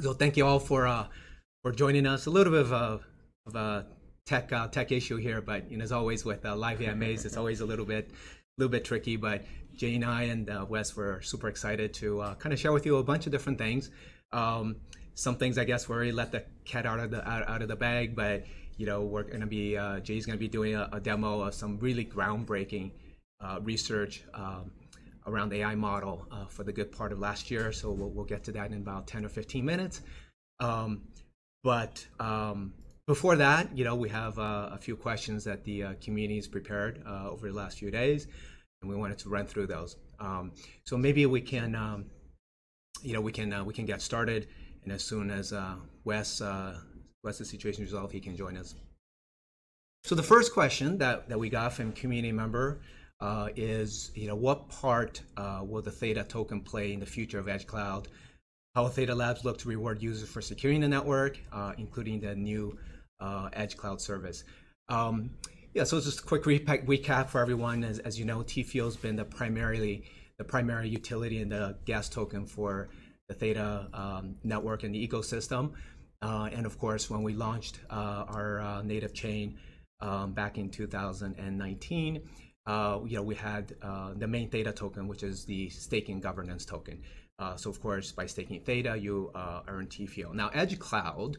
So thank you all for uh, for joining us. A little bit of a, of a tech uh, tech issue here, but you know, as always with uh, live AMAs, it's always a little bit a little bit tricky. But Jay and I and uh, Wes were super excited to uh, kind of share with you a bunch of different things. Um, some things I guess we already let the cat out of the out, out of the bag, but you know we're going to be uh, Jay's going to be doing a, a, demo of some really groundbreaking uh, research. Um, around the AI model uh, for the good part of last year. So we'll, we'll, get to that in about 10 or 15 minutes. Um, but um, before that, you know, we have uh, a few questions that the uh, community has prepared uh, over the last few days, and we wanted to run through those. Um, so maybe we can, um, you know, we can uh, we can get started, and as soon as uh, Wes the situation resolved, he can join us. So the first question that, that we got from community member uh, is, you know, what part uh, will the Theta token play in the future of Edge Cloud? How Theta Labs look to reward users for securing the network, uh, including the new uh, Edge Cloud service. Um, yeah, so just a quick recap for everyone. As, as you know, TFUEL has been the primarily the primary utility and the gas token for the Theta um, network and the ecosystem. Uh, and of course, when we launched uh, our native chain um, back in 2019, uh, you know, we had uh, the main Theta token, which is the staking governance token. Uh, so of course, by staking Theta, you uh, earn TFUEL. Now, Edge Cloud,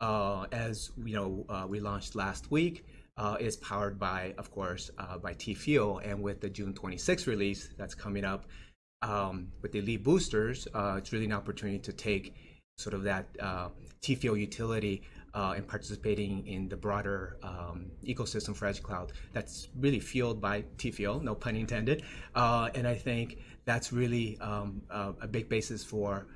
uh, as you know, uh, we launched last week, is powered by, of course, by TFUEL. And with the June 26 release that's coming up, um, with the lead boosters, it's really an opportunity to take sort of that TFUEL utility uh, and participating in the broader um, ecosystem for Edge Cloud that's really fueled by TFUEL, no pun intended. Uh, and I think that's really um, uh, a big basis for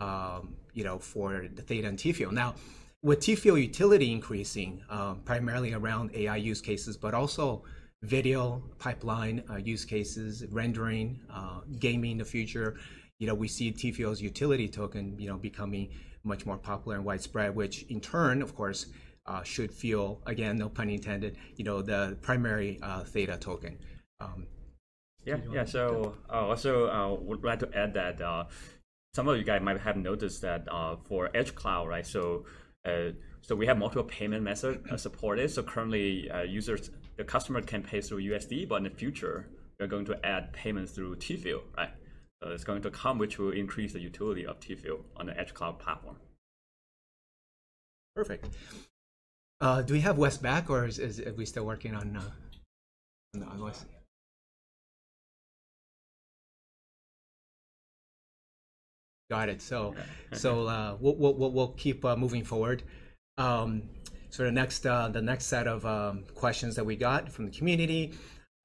um, you know for the Theta and TFUEL. Now, with TFUEL utility increasing um, primarily around AI use cases, but also video pipeline uh, use cases, rendering, uh, gaming in the future. You know, we see TFUEL's utility token, you know, becoming much more popular and widespread, which in turn, of course, uh, should feel again, no pun intended, you know, the primary uh, Theta token. Um, yeah, yeah. So uh, also uh, would like to add that uh, some of you guys might have noticed that uh, for Edge Cloud, right? So so we have multiple payment methods supported. So currently, users, the customer can pay through USD, but in the future, we're going to add payments through TFUEL, right? Uh, is going to come, which will increase the utility of TFUEL on the Edge Cloud platform. Perfect. Uh, do we have Wes back, or is, is are we still working on, uh, on, on Wes? Got it. So, so uh, we'll, we'll, we'll keep uh, moving forward. Um, so the next uh, the next set of um, questions that we got from the community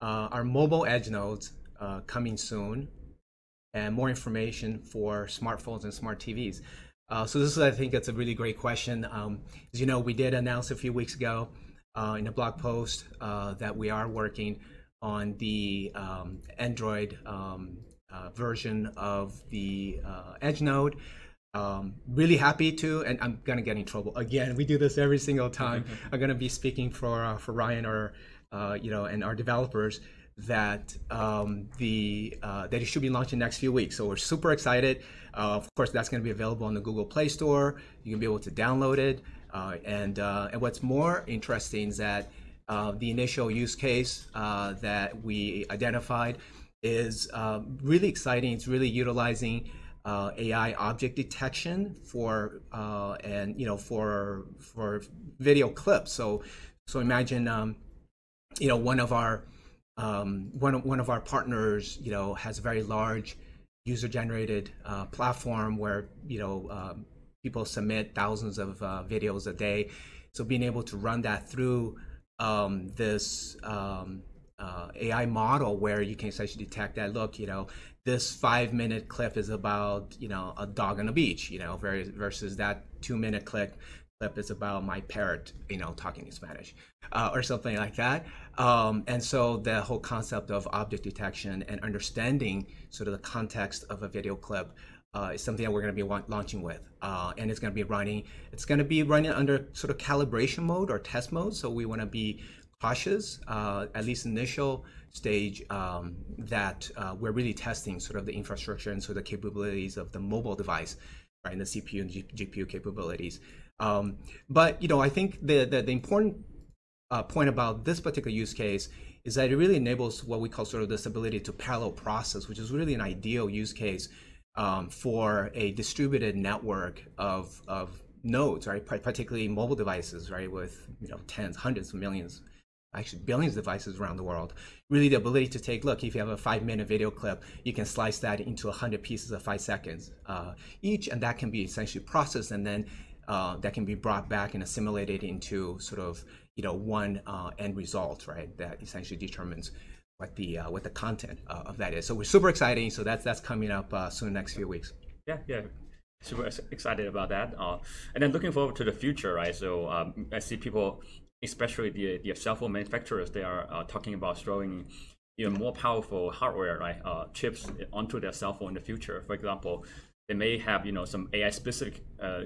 uh, are mobile edge nodes uh, coming soon and more information for smartphones and smart TVs? Uh, so this is, I think, it's a really great question. Um, as you know, we did announce a few weeks ago uh, in a blog post uh, that we are working on the um, Android um, uh, version of the uh, Edge node. Um, really happy to, and I'm gonna get in trouble again. We do this every single time. I'm gonna be speaking for uh, for Ryan or you know and our developers that um, the uh, that it should be launched launching next few weeks. So we're super excited. Uh, of course, that's going to be available on the Google Play Store. You can be able to download it. Uh, and uh, and what's more interesting is that uh, the initial use case uh, that we identified is really exciting. It's really utilizing AI object detection for and you know for for video clips. So so imagine um, you know one of our um, one, one of our partners, you know, has a very large user-generated uh, platform where, you know, um, people submit thousands of uh, videos a day. So being able to run that through um, this um, uh, AI model where you can essentially detect that, look, you know, this five-minute clip is about, you know, a dog on a beach, you know, versus that two-minute clip clip is about my parrot, you know, talking in Spanish, uh, or something like that. Um, and so the whole concept of object detection and understanding sort of the context of a video clip uh, is something that we're going to be launching with, uh, and it's going to be running. It's going to be running under sort of calibration mode or test mode. So we want to be cautious, uh, at least initial stage, um, that uh, we're really testing sort of the infrastructure and sort of the capabilities of the mobile device right, and the CPU and G- GPU capabilities. Um, but you know, I think the the, the important uh, point about this particular use case is that it really enables what we call sort of this ability to parallel process, which is really an ideal use case um, for a distributed network of of nodes, right? Particularly mobile devices, right, with you know tens, hundreds of millions actually billions of devices around the world. Really, the ability to take, look, if you have a five minute video clip, you can slice that into a 100 pieces of five seconds uh, each, and that can be essentially processed and then uh, that can be brought back and assimilated into sort of you know one uh, end result, right? That essentially determines what the uh, what the content uh, of that is. So we're super exciting. So that's that's coming up uh, soon, next few weeks. Yeah, yeah, super excited about that. and then looking forward to the future, right? So um, I see people especially the, the cell phone manufacturers, they are uh, talking about throwing even more powerful hardware, right, uh, chips onto their cell phone in the future. For example, they may have you know some AI specific uh,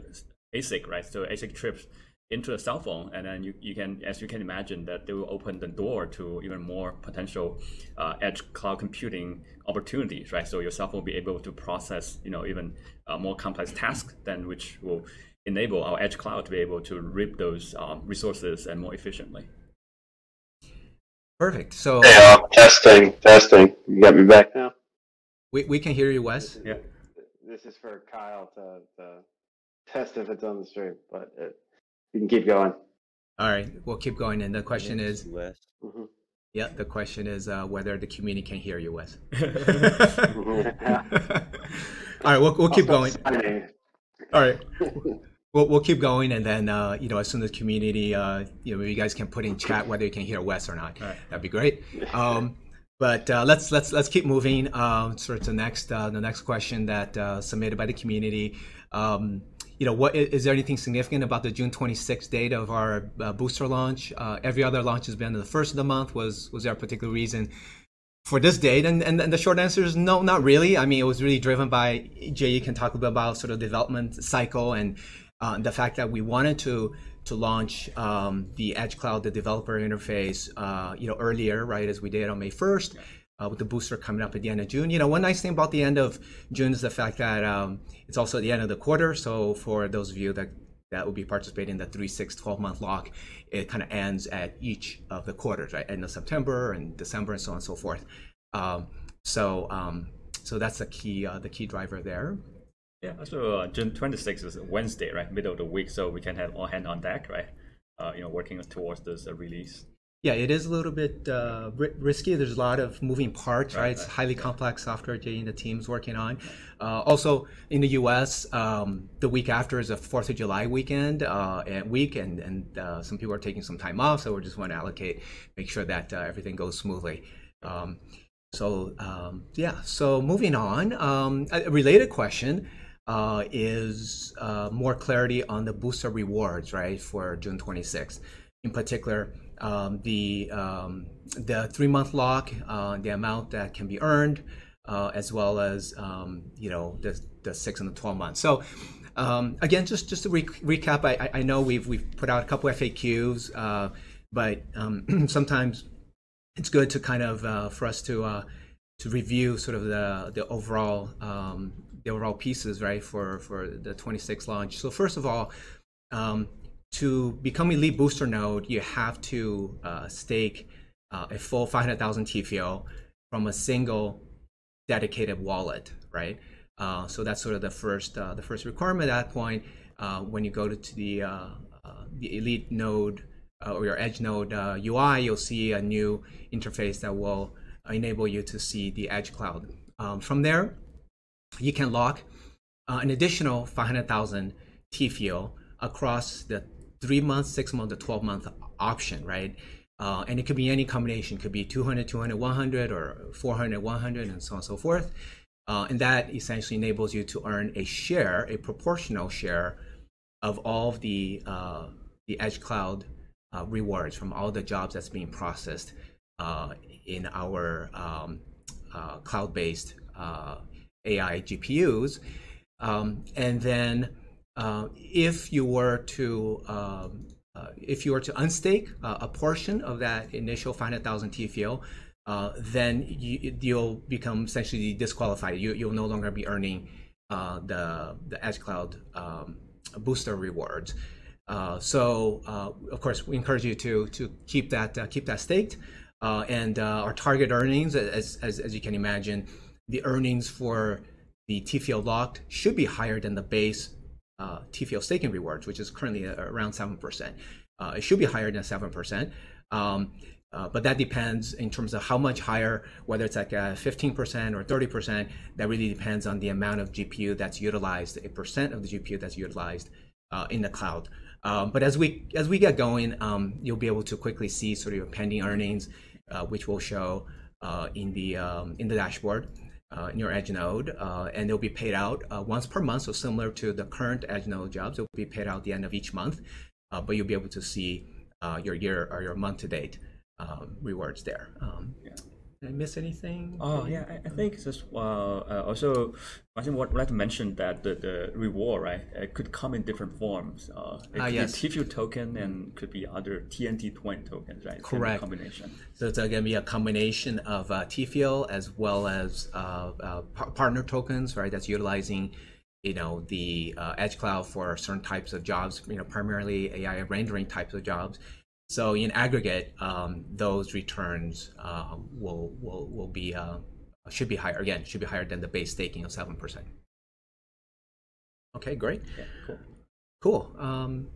ASIC, right? So ASIC chips into the cell phone, and then you, you can, as you can imagine, that they will open the door to even more potential uh, edge cloud computing opportunities, right? So your cell phone will be able to process, you know, even uh, more complex tasks, than which will enable our edge cloud to be able to reap those um, resources and more efficiently. Perfect. So yeah, testing, testing. You got me back now. We we can hear you, Wes. Yeah. This is for Kyle to, to test if it's on the stream, but it, you can keep going. All right, we'll keep going. And the question is, Wes. Mm-hmm. yeah, the question is uh, whether the community can hear you, Wes. All right, we'll we'll keep going. signing. All right. We'll, we'll keep going, and then uh, you know, as soon as community, uh, you know, you guys can put in chat whether you can hear Wes or not. Right. That'd be great. Um, but uh, let's let's let's keep moving. Um, sort of to next uh, the next question that uh, submitted by the community. Um, you know, what is there anything significant about the June 26th date of our uh, booster launch? Uh, every other launch has been the first of the month. Was was there a particular reason for this date? And, and and the short answer is no, not really. I mean, it was really driven by Jay. You can talk a bit about sort of development cycle and uh, the fact that we wanted to to launch um, the Edge Cloud, the developer interface, uh, you know, earlier, right, as we did on May 1st, uh, with the booster coming up at the end of June. You know, one nice thing about the end of June is the fact that um, it's also the end of the quarter. So for those of you that that will be participating in the 3, 6, 12 month lock, it kind of ends at each of the quarters, right, end of September and December and so on and so forth. Um, so um, so that's the key uh, the key driver there. Yeah, so uh, June 26th is Wednesday, right? Middle of the week, so we can have all hand on deck, right? Uh, you know, working towards this uh, release. Yeah, it is a little bit uh, ri- risky. There's a lot of moving parts, right? Right, It's highly yeah. complex software Jay and the team's working on. Uh, also, in the U.S., um, the week after is a Fourth of July weekend uh, and week, and and uh, some people are taking some time off, so we just want to allocate, make sure that uh, everything goes smoothly. Um, so um, yeah, so moving on, um, a related question uh, is uh, more clarity on the booster rewards, right, for June 26th. In particular, um, the um, the three month lock, uh, the amount that can be earned, uh, as well as um, you know the the six and the 12 months. So. Um, again, just just to re- recap, I, I- know we've we've put out a couple FAQs, uh, but um, sometimes it's good to kind of uh, for us to uh, to review sort of the the overall the overall pieces right for for the 26 launch. So first of all, um, to become elite booster node, you have to uh, stake uh, a full 500,000 TFUEL from a single dedicated wallet, right? Uh, so that's sort of the first uh, the first requirement at that point. Uh, when you go to, to the uh, the elite node or your edge node UI, you'll see a new interface that will enable you to see the edge cloud. Um, from there, you can lock an additional 500,000 TFUEL across the three month, six month, or 12 month option, right? Uh, and it could be any combination, it could be 200, 200, 100, or 400, 100, and so on and so forth. Uh, and that essentially enables you to earn a share, a proportional share of all of the uh, the edge cloud uh, rewards from all the jobs that's being processed uh, in our um, uh, cloud-based uh, AI GPUs. Um, and then, uh, if you were to um, uh, if you were to unstake uh, a portion of that initial 500,000 TFUEL, uh, then you, you'll become essentially disqualified. You, you'll no longer be earning uh, the the Edge Cloud um, booster rewards. So of course, we encourage you to to keep that keep that staked. And our target earnings, as, as as you can imagine, the earnings for the TFUEL locked should be higher than the base uh, TFUEL staking rewards, which is currently around seven percent. it should be higher than seven percent. Um, uh, but that depends in terms of how much higher, whether it's like a 15% or 30%, that really depends on the amount of GPU that's utilized, a percent of the GPU that's utilized uh, in the cloud. Um, but as we as we get going, um, you'll be able to quickly see sort of your pending earnings, uh, which will show uh, in the um, in the dashboard uh, in your Edge node, and they'll be paid out once per month. So similar to the current Edge node jobs, it will be paid out at the end of each month. but you'll be able to see your year or your month to date um, rewards there. Um, yeah. Did I miss anything? Oh yeah, I, I think just uh, uh, also I think what I'd like to mention that the, the reward right it could come in different forms. Uh, it ah, could yes. be TFUEL token and could be other TNT20 tokens, right? Correct. Combination. So it's going to be a combination of uh, as well as uh, uh, par- partner tokens, right? That's utilizing you know the uh, edge cloud for certain types of jobs you know primarily ai rendering types of jobs so in aggregate, um, those returns uh, will will will be uh, should be higher again. Should be higher than the base staking of seven percent. Okay, great. Yeah, cool. Cool. Um,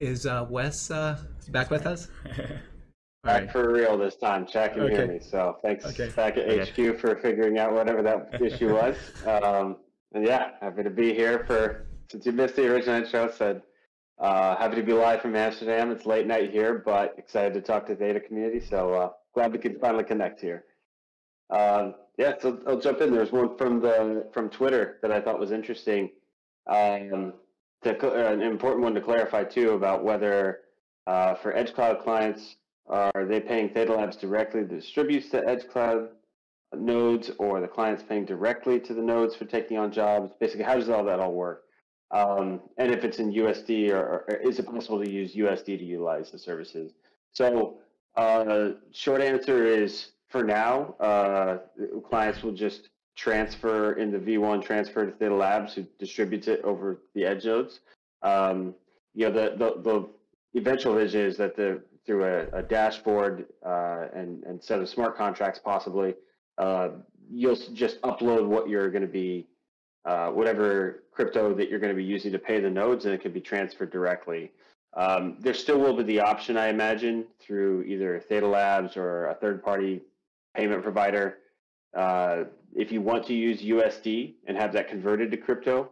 is uh, Wes uh, back with us? back for real this time. Check and okay. hear me. So thanks okay. back at okay. HQ for figuring out whatever that issue was. Um, and yeah, happy to be here for since you missed the original intro. Said uh, happy to be live from Amsterdam. It's late night here, but excited to talk to the Theta community. So uh, glad we could finally connect here. Uh, yeah, so I'll jump in. There's one from the from Twitter that I thought was interesting. Um, to, an important one to clarify too about whether uh, for Edge Cloud clients, are they paying Theta Labs directly that distributes to Edge Cloud nodes, or the clients paying directly to the nodes for taking on jobs? Basically, how does all that all work? Um, and if it's in USD, or, or, is it possible to use USD to utilize the services? So, uh, short answer is for now, uh, clients will just transfer in the V1 transfer to Theta Labs, who distributes it over the edge nodes. Um, you know, the, the, the eventual vision is that the through a, a dashboard uh, and and set of smart contracts, possibly, uh, you'll just upload what you're going to be uh, whatever crypto that you're going to be using to pay the nodes, and it can be transferred directly. Um, there still will be the option, I imagine, through either Theta Labs or a third-party payment provider. Uh, if you want to use USD and have that converted to crypto,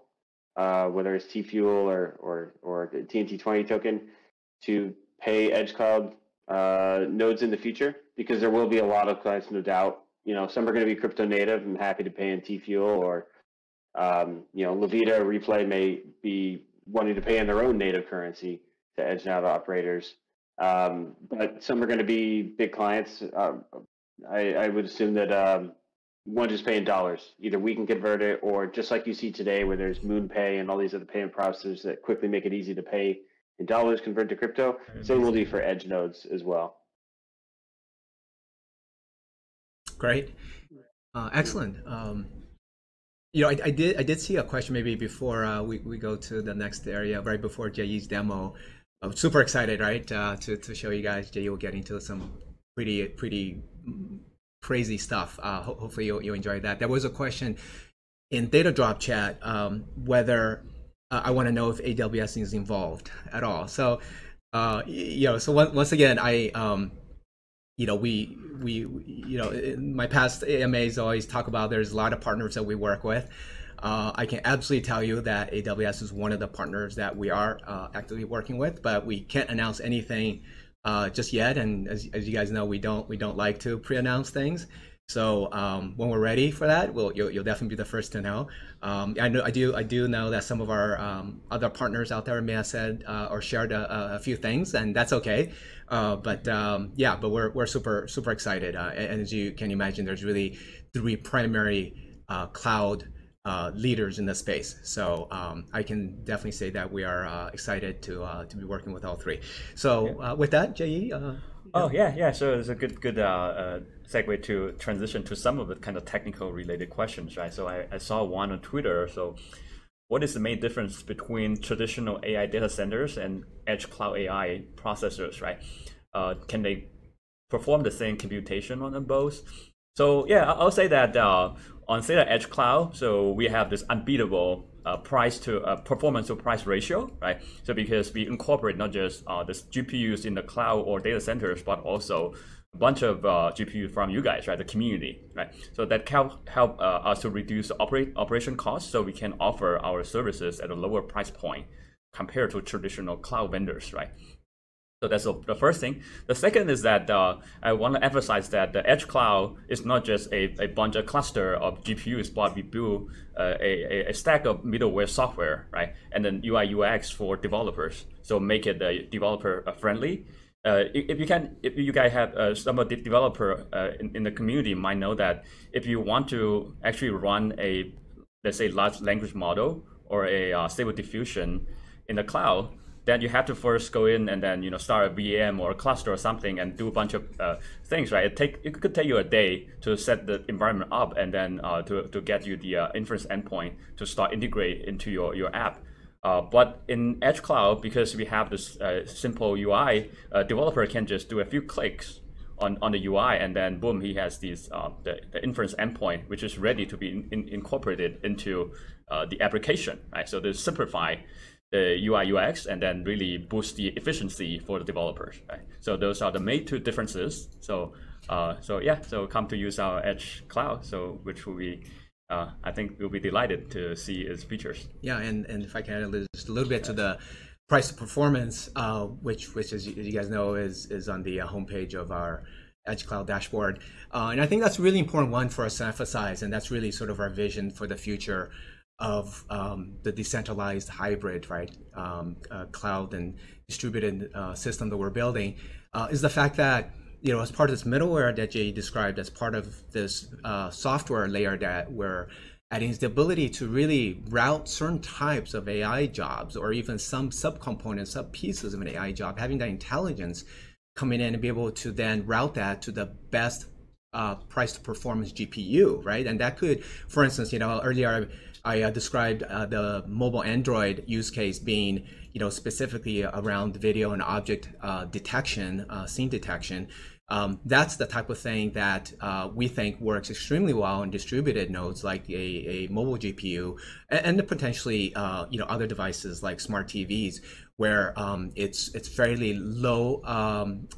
uh, whether it's T Fuel or or or the TNT20 token, to pay Edge Cloud uh, nodes in the future, because there will be a lot of clients, no doubt. You know, some are going to be crypto native and happy to pay in T Fuel or um, you know, Lavita Replay may be wanting to pay in their own native currency to edge out operators. Um, but some are going to be big clients. Uh, I, I, would assume that um, one just paying dollars. Either we can convert it, or just like you see today, where there's MoonPay and all these other payment processors that quickly make it easy to pay in dollars, convert to crypto. Same will do for edge nodes as well. Great, uh, excellent. Um, you know, I, I, did I did see a question maybe before uh, we, we go to the next area, right before Jay's demo. I'm super excited, right, uh, to, to show you guys. Jay will get into some pretty pretty crazy stuff. Uh, ho- hopefully you'll, you'll enjoy that. There was a question in Data Drop chat um, whether uh, I want to know if AWS is involved at all. So, uh, you know, so once again, I um, you know, we we you know, in my past AMAs always talk about there's a lot of partners that we work with. Uh, I can absolutely tell you that AWS is one of the partners that we are uh, actively working with, but we can't announce anything uh, just yet. And as, as you guys know, we don't we don't like to pre-announce things. So um, when we're ready for that, we'll, you'll, you'll, definitely be the first to know. Um, I know I do I do know that some of our um, other partners out there may have said uh, or shared a, a, few things, and that's okay. Uh, but um, yeah, but we're, we're super super excited, uh, and as you can imagine, there's really three primary uh, cloud uh, leaders in the space. So um, I can definitely say that we are uh, excited to uh, to be working with all three. So with that, Jay. Oh yeah, yeah. So it's a good good uh segue to transition to some of the kind of technical related questions, right? So I, I saw one on Twitter. So what is the main difference between traditional AI data centers and edge cloud AI processors, right? Uh, can they perform the same computation on them both? So yeah, I'll say that uh, on say the edge cloud, so we have this unbeatable uh, price to uh, performance to price ratio, right? So because we incorporate not just uh, the GPUs in the cloud or data centers, but also a bunch of uh, GPU from you guys, right? The community, right? So that can help uh, us to reduce operate operation costs, so we can offer our services at a lower price point compared to traditional cloud vendors, right? So that's the first thing. The second is that uh, I want to emphasize that the edge cloud is not just a, a bunch of cluster of GPUs, but we build uh, a, a stack of middleware software, right? And then UI UX for developers. So make it uh, developer friendly. Uh, if you can, if you guys have uh, some of the developer uh, in, in the community might know that if you want to actually run a, let's say, large language model or a uh, stable diffusion in the cloud, then you have to first go in and then you know start a VM or a cluster or something and do a bunch of uh, things, right? It take it could take you a day to set the environment up and then uh, to to get you the uh, inference endpoint to start integrate into your your app. Uh, but in Edge Cloud, because we have this uh, simple UI, a developer can just do a few clicks on, on the UI, and then boom, he has these uh, the, the inference endpoint, which is ready to be in, in, incorporated into the application, right? So to simplify the UI UX and then really boost the efficiency for the developers. Right? So those are the main two differences. So uh, so yeah, so come to use our Edge Cloud, so which will be. Uh, I think we'll be delighted to see its features. Yeah, and, and if I can add just a little bit to the price performance, uh, which which as you, guys know is is on the uh, homepage of our Edge Cloud dashboard, uh, and I think that's a really important one for us to emphasize, and that's really sort of our vision for the future of um, the decentralized hybrid, right, um, uh, cloud and distributed uh, system that we're building, uh, is the fact that you know as part of this middleware that Jay described, as part of this uh, software layer that we're adding is the ability to really route certain types of AI jobs or even some subcomponents, sub pieces of an AI job, having that intelligence coming in and be able to then route that to the best uh, price to performance GPU, right? And that could, for instance, you know, earlier I uh, described uh, the mobile Android use case being, you know, specifically around video and object uh, detection, uh, scene detection. Um, that's the type of thing that uh, we think works extremely well on distributed nodes like a, a mobile GPU and, and potentially, uh, you know, other devices like smart TVs where um, it's it's fairly low um,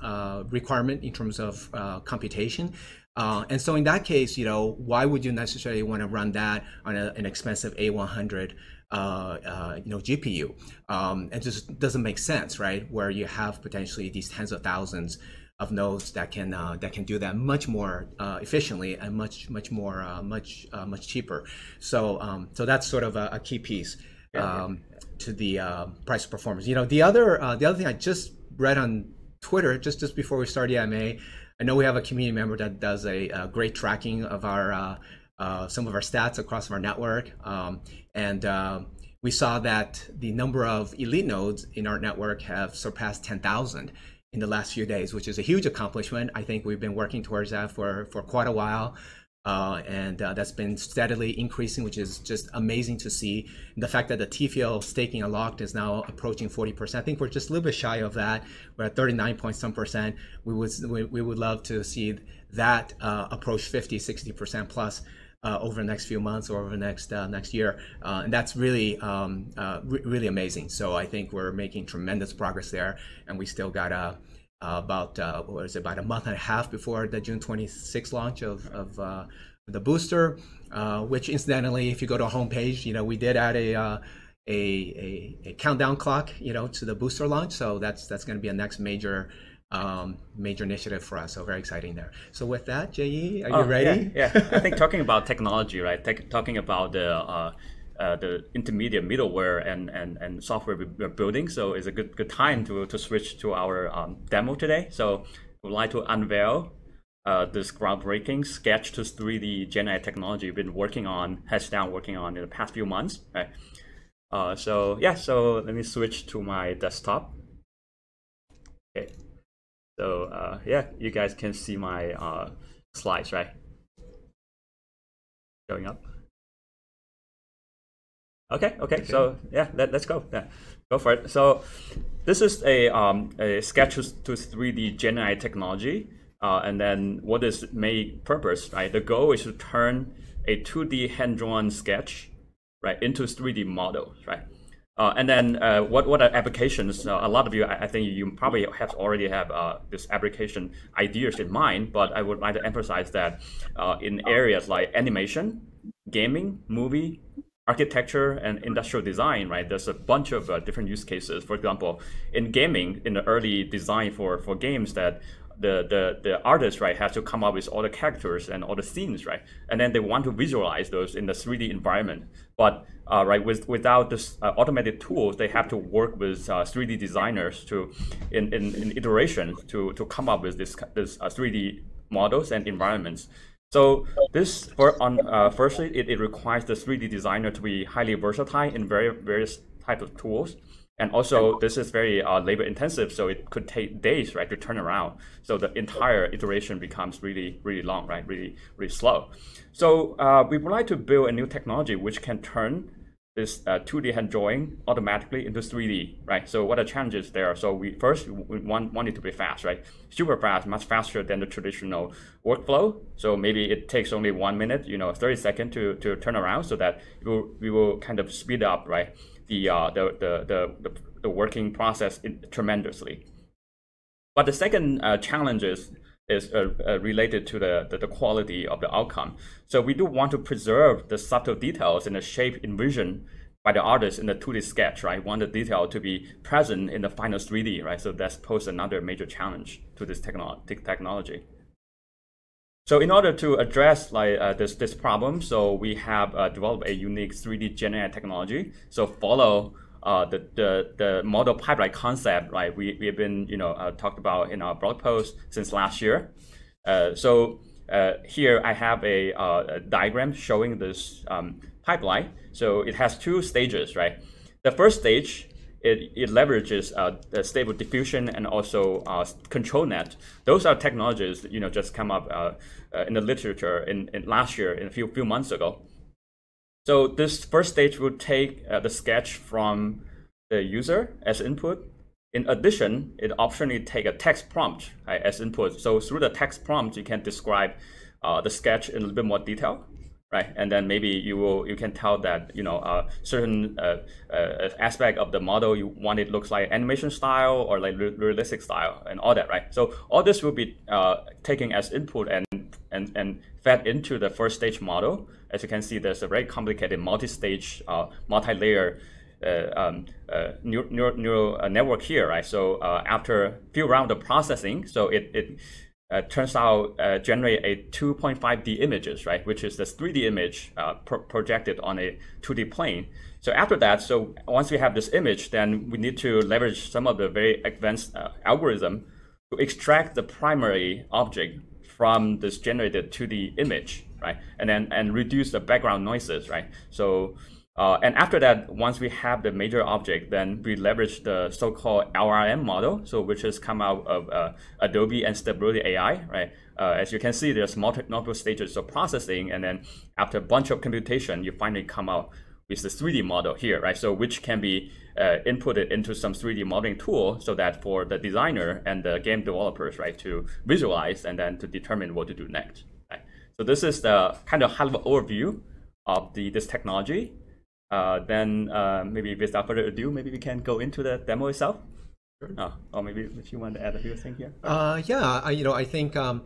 requirement in terms of computation. Uh, and so in that case, you know, why would you necessarily want to run that on a, an expensive A100, uh, uh, you know, GPU? Um, it just doesn't make sense, right? Where you have potentially these tens of thousands of nodes that can uh, that can do that much more uh, efficiently and much much more uh, much much cheaper. So um, so that's sort of a, a key piece um, to the price performance. You know, the other the other thing I just read on Twitter just just before we started AMA I know we have a community member that does a, a great tracking of our uh, uh, some of our stats across our network, um, and uh, we saw that the number of elite nodes in our network have surpassed 10,000 in the last few days, which is a huge accomplishment. I think we've been working towards that for for quite a while. Uh, and uh, that's been steadily increasing, which is just amazing to see. And the fact that the TFUEL staking unlocked is now approaching 40%. I think we're just a little bit shy of that. We're at 39 point some percent. We would we, we would love to see that uh, approach 50, 60% plus. Uh, over the next few months or over the next uh, next year, uh, and that's really um, re- really amazing. So I think we're making tremendous progress there, and we still got a uh, about uh, what is it, about a month and a half before the June 26th launch of, of uh, the booster. Uh, which incidentally, if you go to our homepage, you know we did add a, uh, a, a, a countdown clock, you know, to the booster launch. So that's that's going to be a next major um, major initiative for us. So very exciting there. So with that, Jay, are you oh, ready? Yeah, yeah. I think talking about technology, right? talking about the uh, the intermediate middleware and, and, and software we're building. So it's a good good time to, to switch to our um, demo today. So we'd like to unveil uh, this groundbreaking sketch to 3D Gen AI technology we've been working on, heads down working on in the past few months. Right? Uh, so yeah, so let me switch to my desktop. Okay. So uh, yeah, you guys can see my uh, slides, right? Showing up. Okay, okay, okay. So yeah, let, us go. Yeah, go for it. So this is a, um, a sketch to 3D Gen AI technology. Uh, and then what is main purpose, right? The goal is to turn a 2D hand-drawn sketch, right, into 3D model, right? Uh, and then uh, what what are applications? Uh, a lot of you, I, I, think you probably have already have uh, this application ideas in mind, but I would like to emphasize that uh, in areas like animation, gaming, movie, architecture, and industrial design, right? There's a bunch of uh, different use cases. For example, in gaming, in the early design for for games, that the, the, the artist right has to come up with all the characters and all the scenes right and then they want to visualize those in the 3d environment but uh, right with without this uh, automated tools they have to work with uh, 3d designers to in, in, in iteration to to come up with this this 3d uh, models and environments so this for on uh, firstly it, it requires the 3d designer to be highly versatile in very various type of tools and also, this is very uh, labor intensive, so it could take days, right, to turn around. So the entire iteration becomes really, really long, right, really, really slow. So uh, we would like to build a new technology which can turn this uh, 2D hand drawing automatically into 3D, right? So what are the challenges there? So we first we want, want it to be fast, right? Super fast, much faster than the traditional workflow. So maybe it takes only one minute, you know, 30 seconds to, to turn around so that we will, we will kind of speed up, right? the, uh, the, the, the, the, working process tremendously. But the second uh, challenge is, is uh, uh, related to the, the, the, quality of the outcome. So we do want to preserve the subtle details and the shape envisioned by the artist in the 2D sketch, right? Want the detail to be present in the final 3D, right? So that's pose another major challenge to this technolo technology. So in order to address like uh, this this problem, so we have uh, developed a unique 3D Gen AI technology. So follow uh, the, the the model pipeline concept, right? We we have been you know uh, talked about in our blog post since last year. Uh, so uh, here I have a, a, diagram showing this um, pipeline. So it has two stages, right? The first stage it, it leverages uh, the stable diffusion and also uh, control net. Those are technologies that you know just come up uh, uh, in the literature in, in, last year, in a few few months ago. So this first stage will take uh, the sketch from the user as input. In addition, it optionally take a text prompt right, as input. So through the text prompt, you can describe uh, the sketch in a little bit more detail right? And then maybe you will you can tell that you know a certain uh, uh, aspect of the model you want it looks like animation style or like realistic style and all that, right? So all this will be uh, taken as input and and and fed into the first stage model. As you can see, there's a very complicated multi-stage, uh, multi-layer. Uh, um, uh, neural, neural network here, right? So after a few rounds of processing, so it, it uh, turns out uh, generate a 2.5D images, right, which is this 3D image uh, pro projected on a 2D plane. So after that, so once we have this image, then we need to leverage some of the very advanced uh, algorithm to extract the primary object from this generated 2D image, right, and then and reduce the background noises, right. So uh, and after that, once we have the major object, then we leverage the so-called LRM model, so which has come out of uh, Adobe and Stability AI, right? Uh, as you can see, there's multiple, stages of processing, and then after a bunch of computation, you finally come out with the 3D model here, right? So which can be uh, inputted into some 3D modeling tool, so that for the designer and the game developers, right, to visualize and then to determine what to do next. So this is the kind of high-level overview of the this technology. Uh, then uh, maybe without further ado, maybe we can go into the demo itself. Sure. Oh, or maybe if you want to add a few things here. Uh, yeah, I, you know, I think um,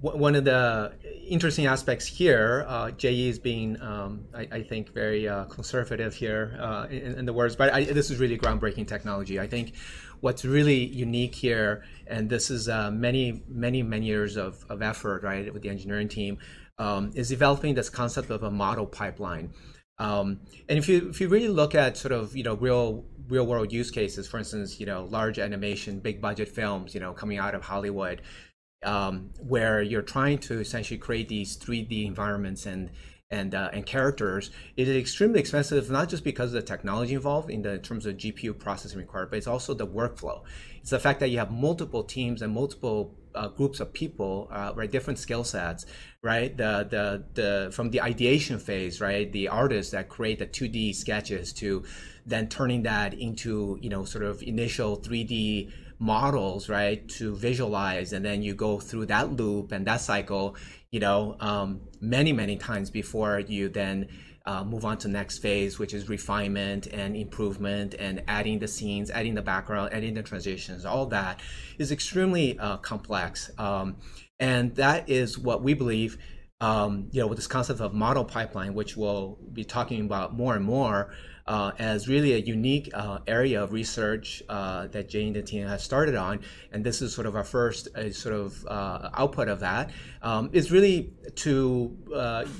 one of the interesting aspects here, uh, Jay is being, um, I, I, think, very uh, conservative here uh, in, in, the words, but I, this is really groundbreaking technology. I think what's really unique here, and this is uh, many, many, many years of, of effort, right, with the engineering team, um, is developing this concept of a model pipeline. Um, and if you if you really look at sort of you know real real world use cases, for instance, you know large animation, big budget films, you know coming out of Hollywood, um, where you're trying to essentially create these 3D environments and and uh, and characters, it is extremely expensive, not just because of the technology involved in the in terms of GPU processing required, but it's also the workflow. It's the fact that you have multiple teams and multiple uh, groups of people, uh, right? Different skill sets, right? The the the from the ideation phase, right? The artists that create the 2D sketches to then turning that into you know sort of initial 3D models, right? To visualize, and then you go through that loop and that cycle, you know, um, many many times before you then uh, move on to next phase, which is refinement and improvement and adding the scenes, adding the background, adding the transitions. All that is extremely uh, complex. Um, and that is what we believe, um, you know, with this concept of model pipeline, which we'll be talking about more and more, uh, as really a unique uh, area of research uh, that Jane and team has started on, and this is sort of our first uh, sort of uh, output of that, um, is really to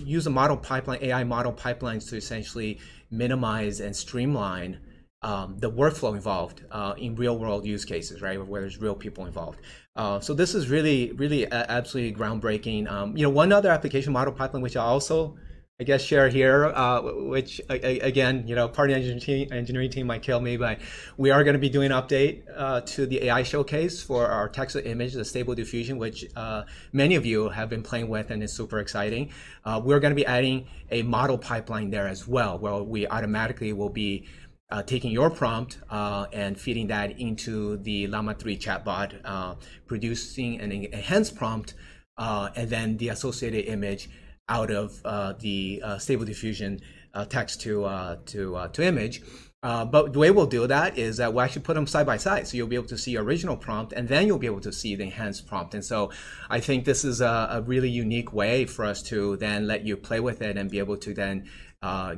use a model pipeline, AI model pipelines to essentially minimize and streamline um, the workflow involved uh, in real world use cases, right, where there's real people involved. Uh, so this is really, really absolutely groundbreaking. Um, you know, one other application model pipeline, which I also I guess share here, uh, which again, you know, part of the engineering, team might kill me, but we are going to be doing an update uh, to the AI showcase for our text to image, the stable diffusion, which uh, many of you have been playing with and is super exciting. Uh, we're going to be adding a model pipeline there as well, where we automatically will be uh, taking your prompt uh, and feeding that into the Llama 3 chatbot, producing an enhanced prompt, and then the associated image out of uh, the uh, stable diffusion uh, text to uh, to uh, to image. Uh, but the way we'll do that is that we'll actually put them side by side. So you'll be able to see original prompt and then you'll be able to see the enhanced prompt. And so I think this is a, a really unique way for us to then let you play with it and be able to then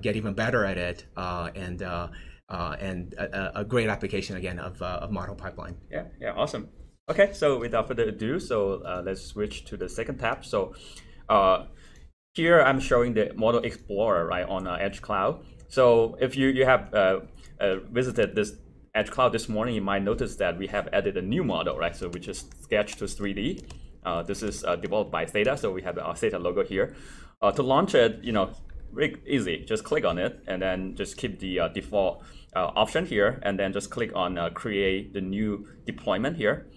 get even better at it and and a, a, great application again of, of model pipeline. Yeah, yeah, awesome. Okay, so without further ado, so let's switch to the second tab. So here I'm showing the Model Explorer right on uh, Edge Cloud. So if you, you have uh, uh, visited this Edge Cloud this morning, you might notice that we have added a new model, right? So we just Sketch to 3D. Uh, this is uh, developed by Theta, so we have our Theta logo here. Uh, to launch it, you know, very easy. Just click on it and then just keep the default option here, and then just click on create the new deployment here.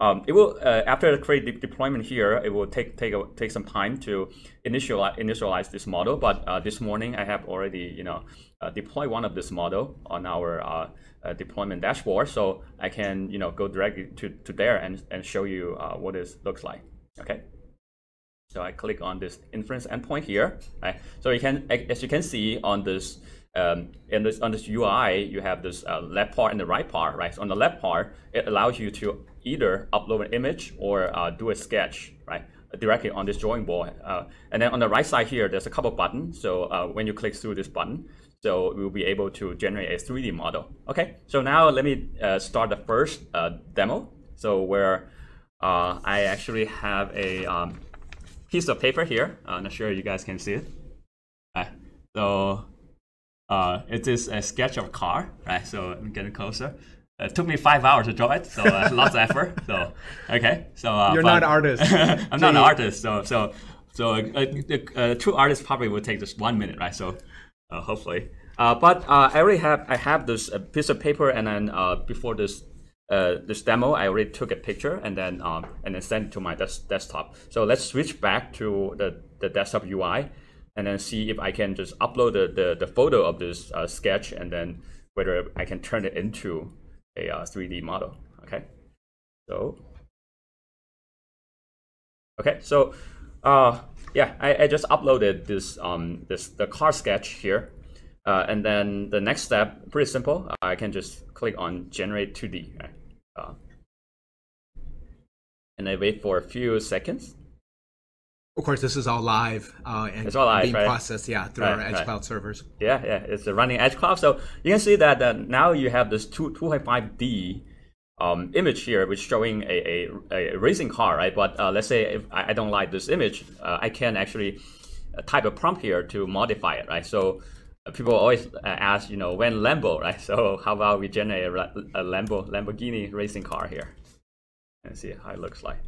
Um, it will uh, after the create de deployment here, it will take take a, take some time to initialize initialize this model. But uh, this morning, I have already you know uh, deployed one of this model on our uh, uh, deployment dashboard, so I can you know go directly to, to there and and show you uh, what this looks like. Okay. So I click on this inference endpoint here. Right. So you can as you can see on this um, this on this UI, you have this uh, left part and the right part, right? So on the left part, it allows you to either upload an image or uh, do a sketch, right? Directly on this drawing board. Uh, and then on the right side here, there's a couple buttons. So uh, when you click through this button, so we'll be able to generate a 3D model. Okay, so now let me uh, start the first uh, demo. So where uh, I actually have a um, piece of paper here. I'm not sure you guys can see it. so it is a sketch of a car, right? So I'm getting closer. It took me five hours to draw it, so uh, lots of effort. So okay, so uh, you're not an artist. I'm not an artist, so so so a, a, a, true artist probably would take just one minute, right? So uh, hopefully, uh, but uh, I already have I have this piece of paper, and then uh, before this this demo, I already took a picture and then um, and then sent it to my des- desktop. So let's switch back to the the desktop UI, and then see if I can just upload the the, the photo of this sketch, and then whether I can turn it into a uh, 3D model. Okay, so okay, so uh, yeah, I, I just uploaded this um this the car sketch here, uh, and then the next step pretty simple. I can just click on generate 2D, right? Uh, and I wait for a few seconds. Of course, this is all live uh, and it's all live, being right? processed, yeah, through right, our Edge right. Cloud servers. Yeah, yeah, it's a running Edge Cloud. So you can see that uh, now you have this 2, 2.5D um, image here, which showing a, a, a, racing car, right? But uh, let's say if I don't like this image, uh, I can actually uh, type a prompt here to modify it, right? So uh, people always ask, you know, when Lambo, right? So how about we generate a, a Lambo Lamborghini racing car here and see how it looks like.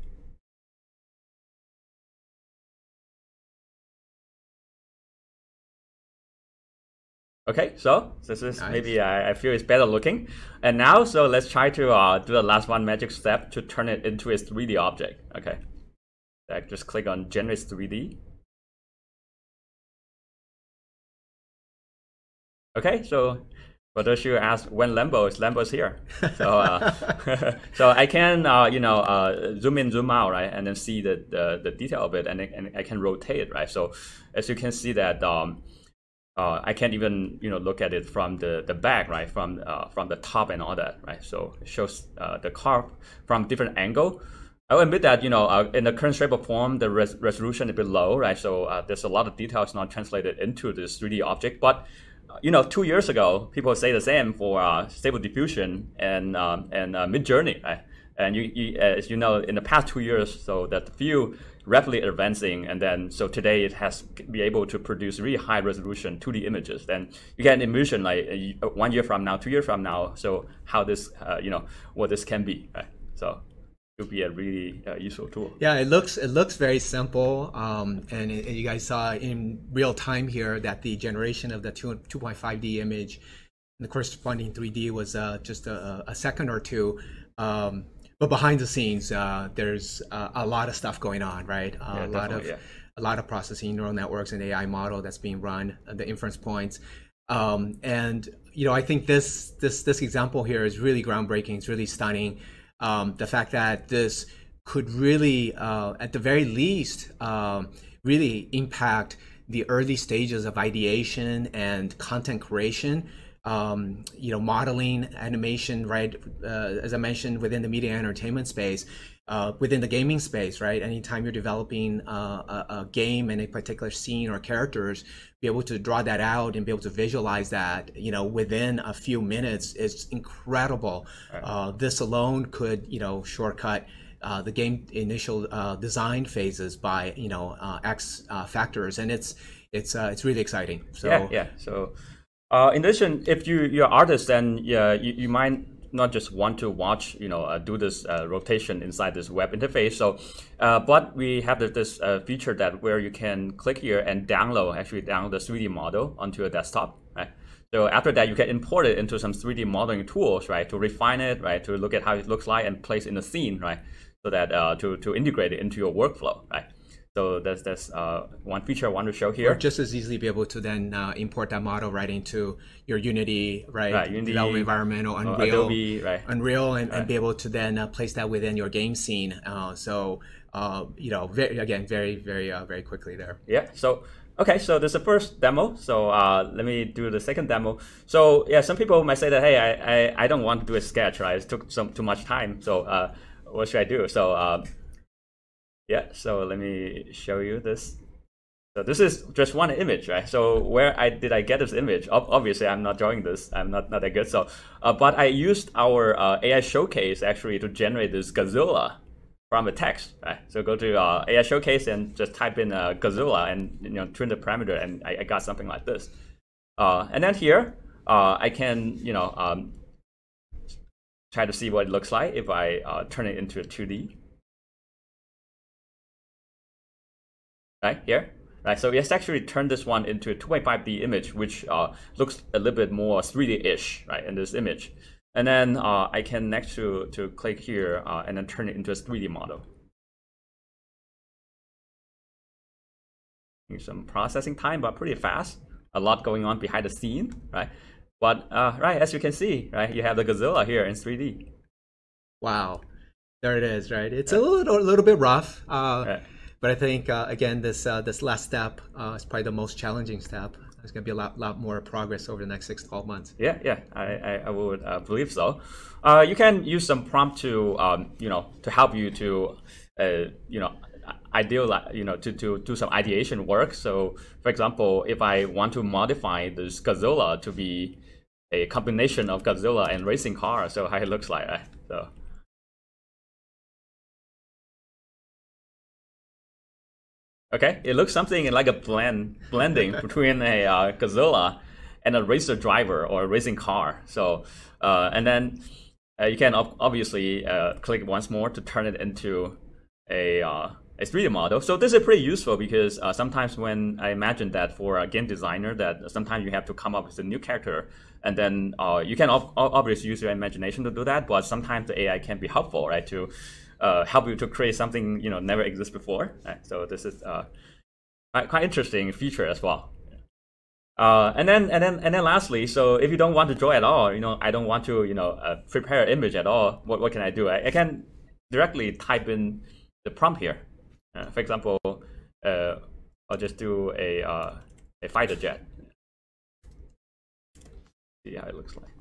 Okay, so this is nice. maybe I, I, feel it's better looking. And now, so let's try to uh, do the last one magic step to turn it into a 3D object. Okay, I just click on generate 3D. Okay, so for those who ask when Lambo is, Lambo's here. So, uh, so I can, uh, you know, uh, zoom in, zoom out, right, and then see the, the, the detail of it, and, and I can rotate it, right. So as you can see that um, uh, I can't even you know look at it from the, the back, right? From uh, from the top and all that, right? So it shows uh, the car from different angle. I'll admit that you know uh, in the current shape of form, the res resolution is a bit low, right? So uh, there's a lot of details not translated into this 3D object. But uh, you know, two years ago, people say the same for Stable Diffusion and um, and Midjourney, right? And you, you, as you know, in the past two years, so that few rapidly advancing and then so today it has be able to produce really high resolution 2d images. Then you can envision like uh, one year from now two years from now so how this uh, you know what this can be right? So it would be a really uh, useful tool. Yeah it looks it looks very simple um, and it, you guys saw in real time here that the generation of the 2, 2.5d image and the corresponding 3d was uh, just a, a, second or two. Um, but behind the scenes, uh, there's uh, a lot of stuff going on, right? Uh, yeah, a lot of yeah. a lot of processing neural networks and AI model that's being run, uh, the inference points, um, and you know I think this this this example here is really groundbreaking. It's really stunning. Um, the fact that this could really, uh, at the very least, um, really impact the early stages of ideation and content creation um, you know, modeling, animation, right? Uh, as I mentioned, within the media entertainment space, uh, within the gaming space, right? Anytime you're developing uh, a, a, game and a particular scene or characters, be able to draw that out and be able to visualize that, you know, within a few minutes is incredible. Uh, this alone could, you know, shortcut. Uh, the game initial uh, design phases by you know X factors, and it's it's it's really exciting. So yeah, yeah. So uh, in addition, if you you're an artist, then yeah, you, you might not just want to watch, you know, uh, do this uh, rotation inside this web interface. So, uh, but we have this uh, feature that where you can click here and download, actually download the 3D model onto your desktop, right? So after that, you can import it into some 3D modeling tools, right, to refine it, right, to look at how it looks like and place in the scene, right, so that uh, to to integrate it into your workflow, right. So that's that's uh, one feature I want to show here. Or just as easily be able to then uh, import that model right into your Unity, right? right Unity, development environment or Unreal, Adobe, right. Unreal, and, right. and, be able to then uh, place that within your game scene. Uh, so uh, you know, very, again, very, very, uh, very quickly there. Yeah. So okay, so there's the first demo. So let me do the second demo. So yeah, some people might say that hey, I I, I don't want to do a sketch, right? It took some too much time. So what should I do? So yeah, so let me show you this. So this is just one image, right? So where I did I get this image? Obviously, I'm not drawing this. I'm not, not that good. So, uh, but I used our uh, AI showcase actually to generate this Godzilla from a text, right? So go to uh, AI showcase and just type in uh, Godzilla and you know tune the parameter, and I, I got something like this. Uh, and then here, uh, I can you know um, try to see what it looks like if I uh, turn it into a 2D. Right here. Right, so let's actually turn this one into a 2.5D image, which uh, looks a little bit more 3D-ish, right, in this image. And then uh, I can next to, to click here uh, and then turn it into a 3D model. Some processing time, but pretty fast. A lot going on behind the scene, right? But uh, right, as you can see, right, you have the Godzilla here in 3D. Wow, there it is, right? It's a little, a little bit rough. Uh, right but I think uh, again, this uh, this last step uh, is probably the most challenging step. There's going to be a lot, lot more progress over the next six, 12 months. Yeah, yeah, I, I, I would uh, believe so. Uh, you can use some prompt to, um, you know, to help you to, you know, ideal, you know, to, to do some ideation work. So, for example, if I want to modify this Godzilla to be a combination of Godzilla and racing car, so how it looks like? So. Okay, it looks something like a blend blending between a uh, Godzilla and a racer driver or a racing car. So, uh, and then uh, you can ob obviously uh, click once more to turn it into a uh, a 3D model. So this is pretty useful because uh, sometimes when I imagine that for a game designer, that sometimes you have to come up with a new character, and then uh, you can obviously use your imagination to do that, but sometimes the AI can be helpful, right, to uh, help you to create something you know never existed before. Right? So this is uh, quite interesting feature as well. Uh, and then and then and then lastly, so if you don't want to draw at all, you know, I don't want to, you know, uh, prepare an image at all. What what can I do? I, I can directly type in the prompt here. Uh, for example, uh, I'll just do a uh, a fighter jet. See how it looks like.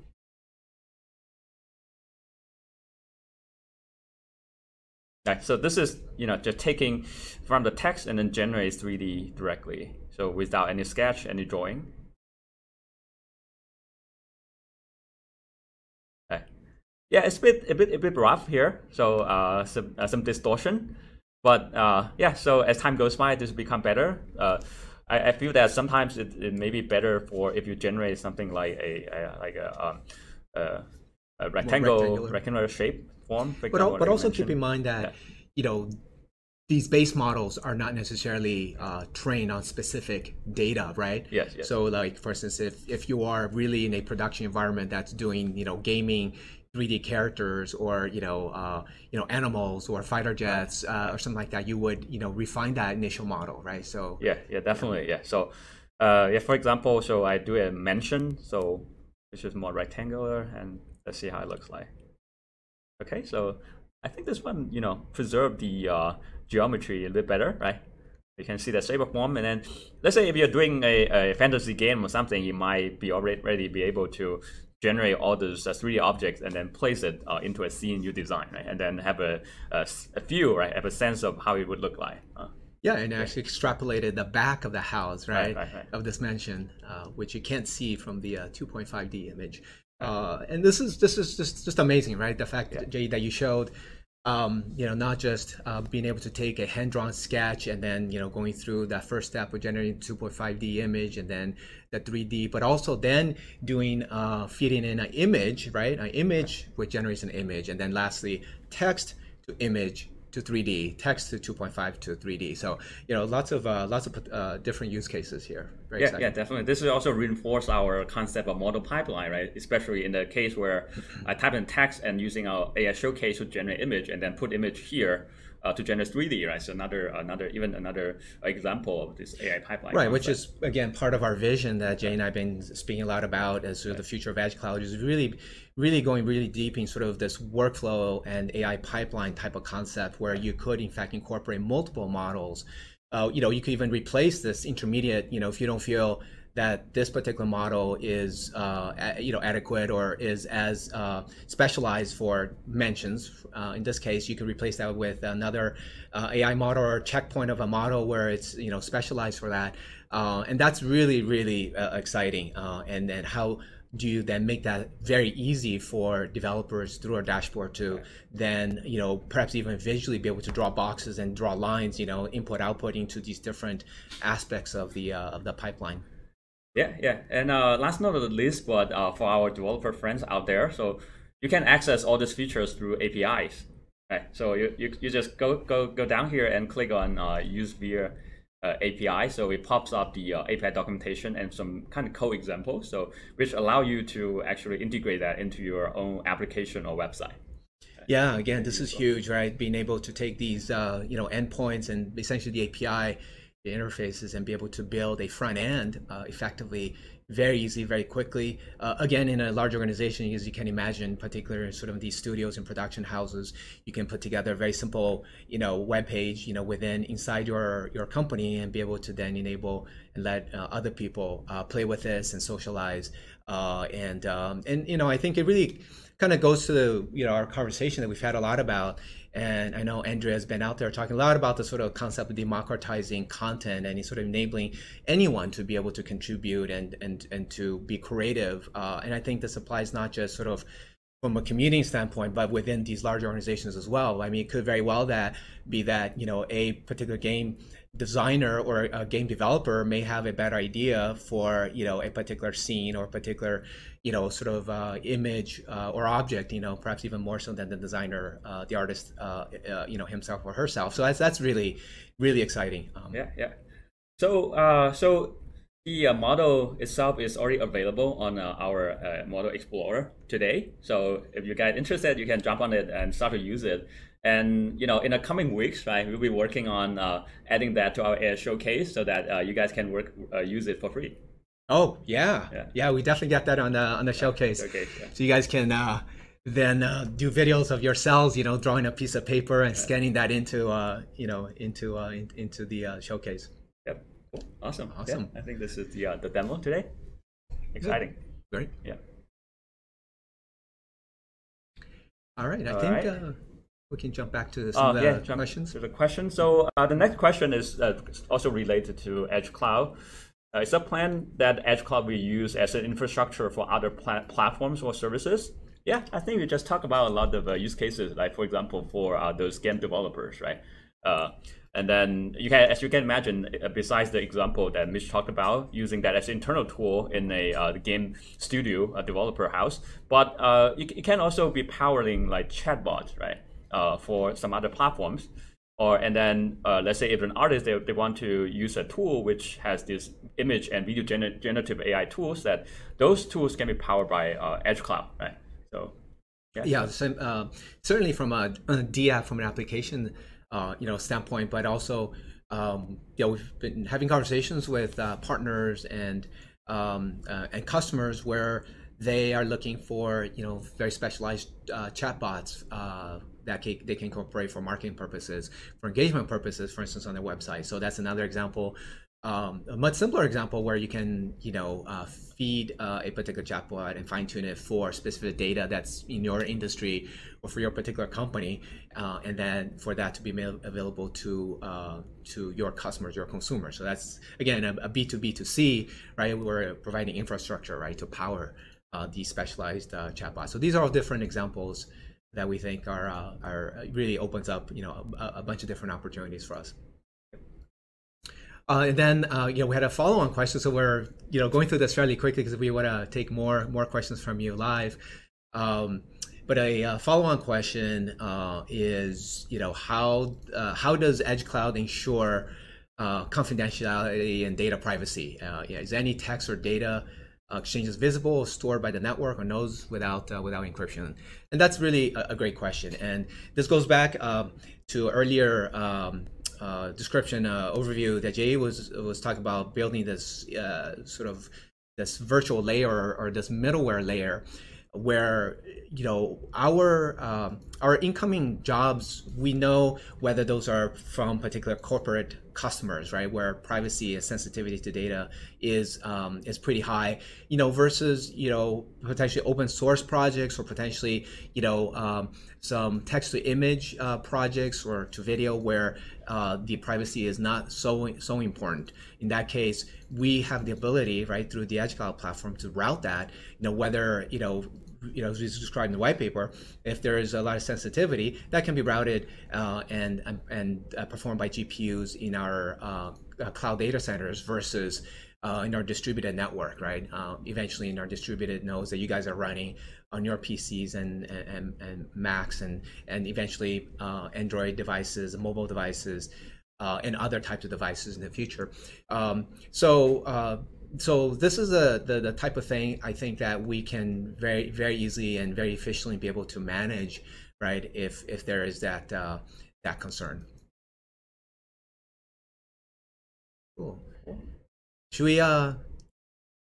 Right, so this is you know just taking from the text and then generates 3D directly. So without any sketch, any drawing. Okay. Yeah, it's a bit a bit a bit rough here. So uh, some uh, some distortion, but uh, yeah. So as time goes by, this will become better. Uh, I, I feel that sometimes it, it may be better for if you generate something like a, a like a, um, a, a rectangle rectangular. rectangular shape form. But, but also keep in mind that yeah. you know these base models are not necessarily uh, trained on specific data, right? Yes, yes. So, like for instance, if if you are really in a production environment that's doing you know gaming 3D characters or you know uh, you know animals or fighter jets uh, or something like that, you would you know refine that initial model, right? So yeah, yeah, definitely, yeah. So uh, yeah, for example, so I do a mansion, so which is more rectangular, and let's see how it looks like. Okay, so I think this one, you know, preserve the uh, geometry a bit better, right? You can see the shape of form, and then let's say if you're doing a, a fantasy game or something, you might be already be able to generate all those uh, 3D objects and then place it uh, into a scene you design, right? And then have a, a, a, feel, right? Have a sense of how it would look like. Uh, yeah, and actually extrapolated the back of the house, right, right, right, right. of this mansion, uh, which you can't see from the 2.5D uh, image. Uh, and this is this is just just amazing, right? The fact yeah. Jay, that you showed, um, you know, not just uh, being able to take a hand drawn sketch and then you know going through that first step of generating 2.5D image and then the 3D, but also then doing uh, feeding in an image, right? An image which generates an image, and then lastly text to image to 3D, text to 2.5 to 3D. So you know, lots of uh, lots of uh, different use cases here. Very yeah, exciting. yeah, definitely. This will also reinforce our concept of model pipeline, right? Especially in the case where I type in text and using our AI showcase to generate image, and then put image here uh, to generate 3D, right? So another, another, even another example of this AI pipeline. Right, which is again part of our vision that Jay and I've been speaking a lot about as sort of the future of edge cloud is really, really going really deep in sort of this workflow and AI pipeline type of concept where you could in fact incorporate multiple models. Uh, you know, you could even replace this intermediate. You know, if you don't feel that this particular model is uh, you know adequate or is as uh, specialized for mentions. Uh, in this case, you could replace that with another uh, AI model or checkpoint of a model where it's you know specialized for that, uh, and that's really really exciting. Uh and then how do you then make that very easy for developers through our dashboard to then you know perhaps even visually be able to draw boxes and draw lines you know input output into these different aspects of the uh, of the pipeline yeah, yeah. And uh, last not the least, but uh, for our developer friends out there, so you can access all these features through APIs. Right. So you, you, you just go go go down here and click on uh, use via uh, API. So it pops up the uh, API documentation and some kind of code examples, so which allow you to actually integrate that into your own application or website. Yeah, again, this is huge, right? Being able to take these, uh, you know, endpoints and essentially the API the interfaces and be able to build a front end uh, effectively very easy very quickly. Uh, again in a large organization as you can imagine particularly sort of these studios and production houses you can put together a very simple you know web page you know within inside your your company and be able to then enable and let uh, other people uh, play with this and socialize. Uh, and um, and you know i think it really kind of goes to the you know our conversation that we've had a lot about and I know Andrea has been out there talking a lot about the sort of concept of democratizing content and sort of enabling anyone to be able to contribute and and and to be creative. Uh, and I think this applies not just sort of from a community standpoint, but within these large organizations as well. I mean, it could very well that be that you know a particular game designer or a game developer may have a better idea for you know a particular scene or a particular you know sort of uh, image uh, or object you know perhaps even more so than the designer uh, the artist uh, uh, you know himself or herself. So that's that's really really exciting um, yeah yeah. So uh, so the model itself is already available on our model explorer today. So if you guys interested you can jump on it and start to use it and you know, in the coming weeks, right, we'll be working on uh, adding that to our AI showcase so that uh, you guys can work uh, use it for free. Oh yeah. yeah, yeah, we definitely got that on the on the showcase. showcase yeah. So you guys can uh, then uh, do videos of yourselves, you know, drawing a piece of paper and yeah. scanning that into uh, you know into in, into the uh, showcase. Yep. Cool. Awesome. Awesome. I think this is the the demo today. Exciting. Great. Yeah. All right. I All think. Right we can jump back to some uh, of the yeah, questions. To the question. So uh, the next question is uh, also related to Edge Cloud. Uh, it's a plan that Edge Cloud will use as an infrastructure for other pla- platforms or services. Yeah, I think we just talked about a lot of uh, use cases, like for example, for uh, those game developers, right? and then you can, as you can imagine, besides the example that Mitch talked about, using that as an internal tool in a game studio, a developer house, but it, it, can also be powering like chatbots, right? Uh, for some other platforms. Or and then uh, let's say if an artist they, they want to use a tool which has this image and video gener- generative AI tools that those tools can be powered by uh, Edge Cloud, right? So yeah, yeah same, uh, certainly from a, a DApp from an application uh, you know standpoint, but also um, yeah we've been having conversations with uh, partners and um, uh, and customers where they are looking for you know very specialized chatbots that they can incorporate for marketing purposes, for engagement purposes, for instance, on their website. So that's another example. Um, a much simpler example where you can, you know, uh, feed uh, a particular chatbot and fine tune it for specific data that's in your industry or for your particular company, uh, and then for that to be made available to uh, to your customers, your consumers. So that's again a B two B two C, right? We're providing infrastructure, right, to power uh, these specialized uh, chatbots. So these are all different examples that we think are uh, are uh, really opens up you know a, a, bunch of different opportunities for us. Uh, and then uh, you know we had a follow-on question, so we're you know going through this fairly quickly because we want to take more more questions from you live. Um, but a uh, follow-on question uh, is you know how how does Edge Cloud ensure confidentiality and data privacy? yeah, is any text or data uh, exchanges visible or stored by the network or nodes without uh, without encryption? And that's really a, a great question. And this goes back uh, to earlier um, uh, description uh, overview that Jay was was talking about building this uh, sort of this virtual layer or, or this middleware layer where you know our um, our incoming jobs we know whether those are from particular corporate customers right where privacy and sensitivity to data is um, is pretty high you know versus you know potentially open source projects or potentially you know um, some text to image uh, projects or to video where uh, the privacy is not so so important. In that case we have the ability right through the edge cloud platform to route that you know whether you know you know, as we described in the white paper, if there is a lot of sensitivity, that can be routed uh, and and uh, performed by GPUs in our uh, uh, cloud data centers versus uh, in our distributed network, right? Uh, eventually, in our distributed nodes that you guys are running on your PCs and and, and Macs and and eventually Android devices, mobile devices, and other types of devices in the future. Um, so so this is a, the, the type of thing I think that we can very very easily and very efficiently be able to manage, right? If if there is that uh, that concern. Cool. Should we uh,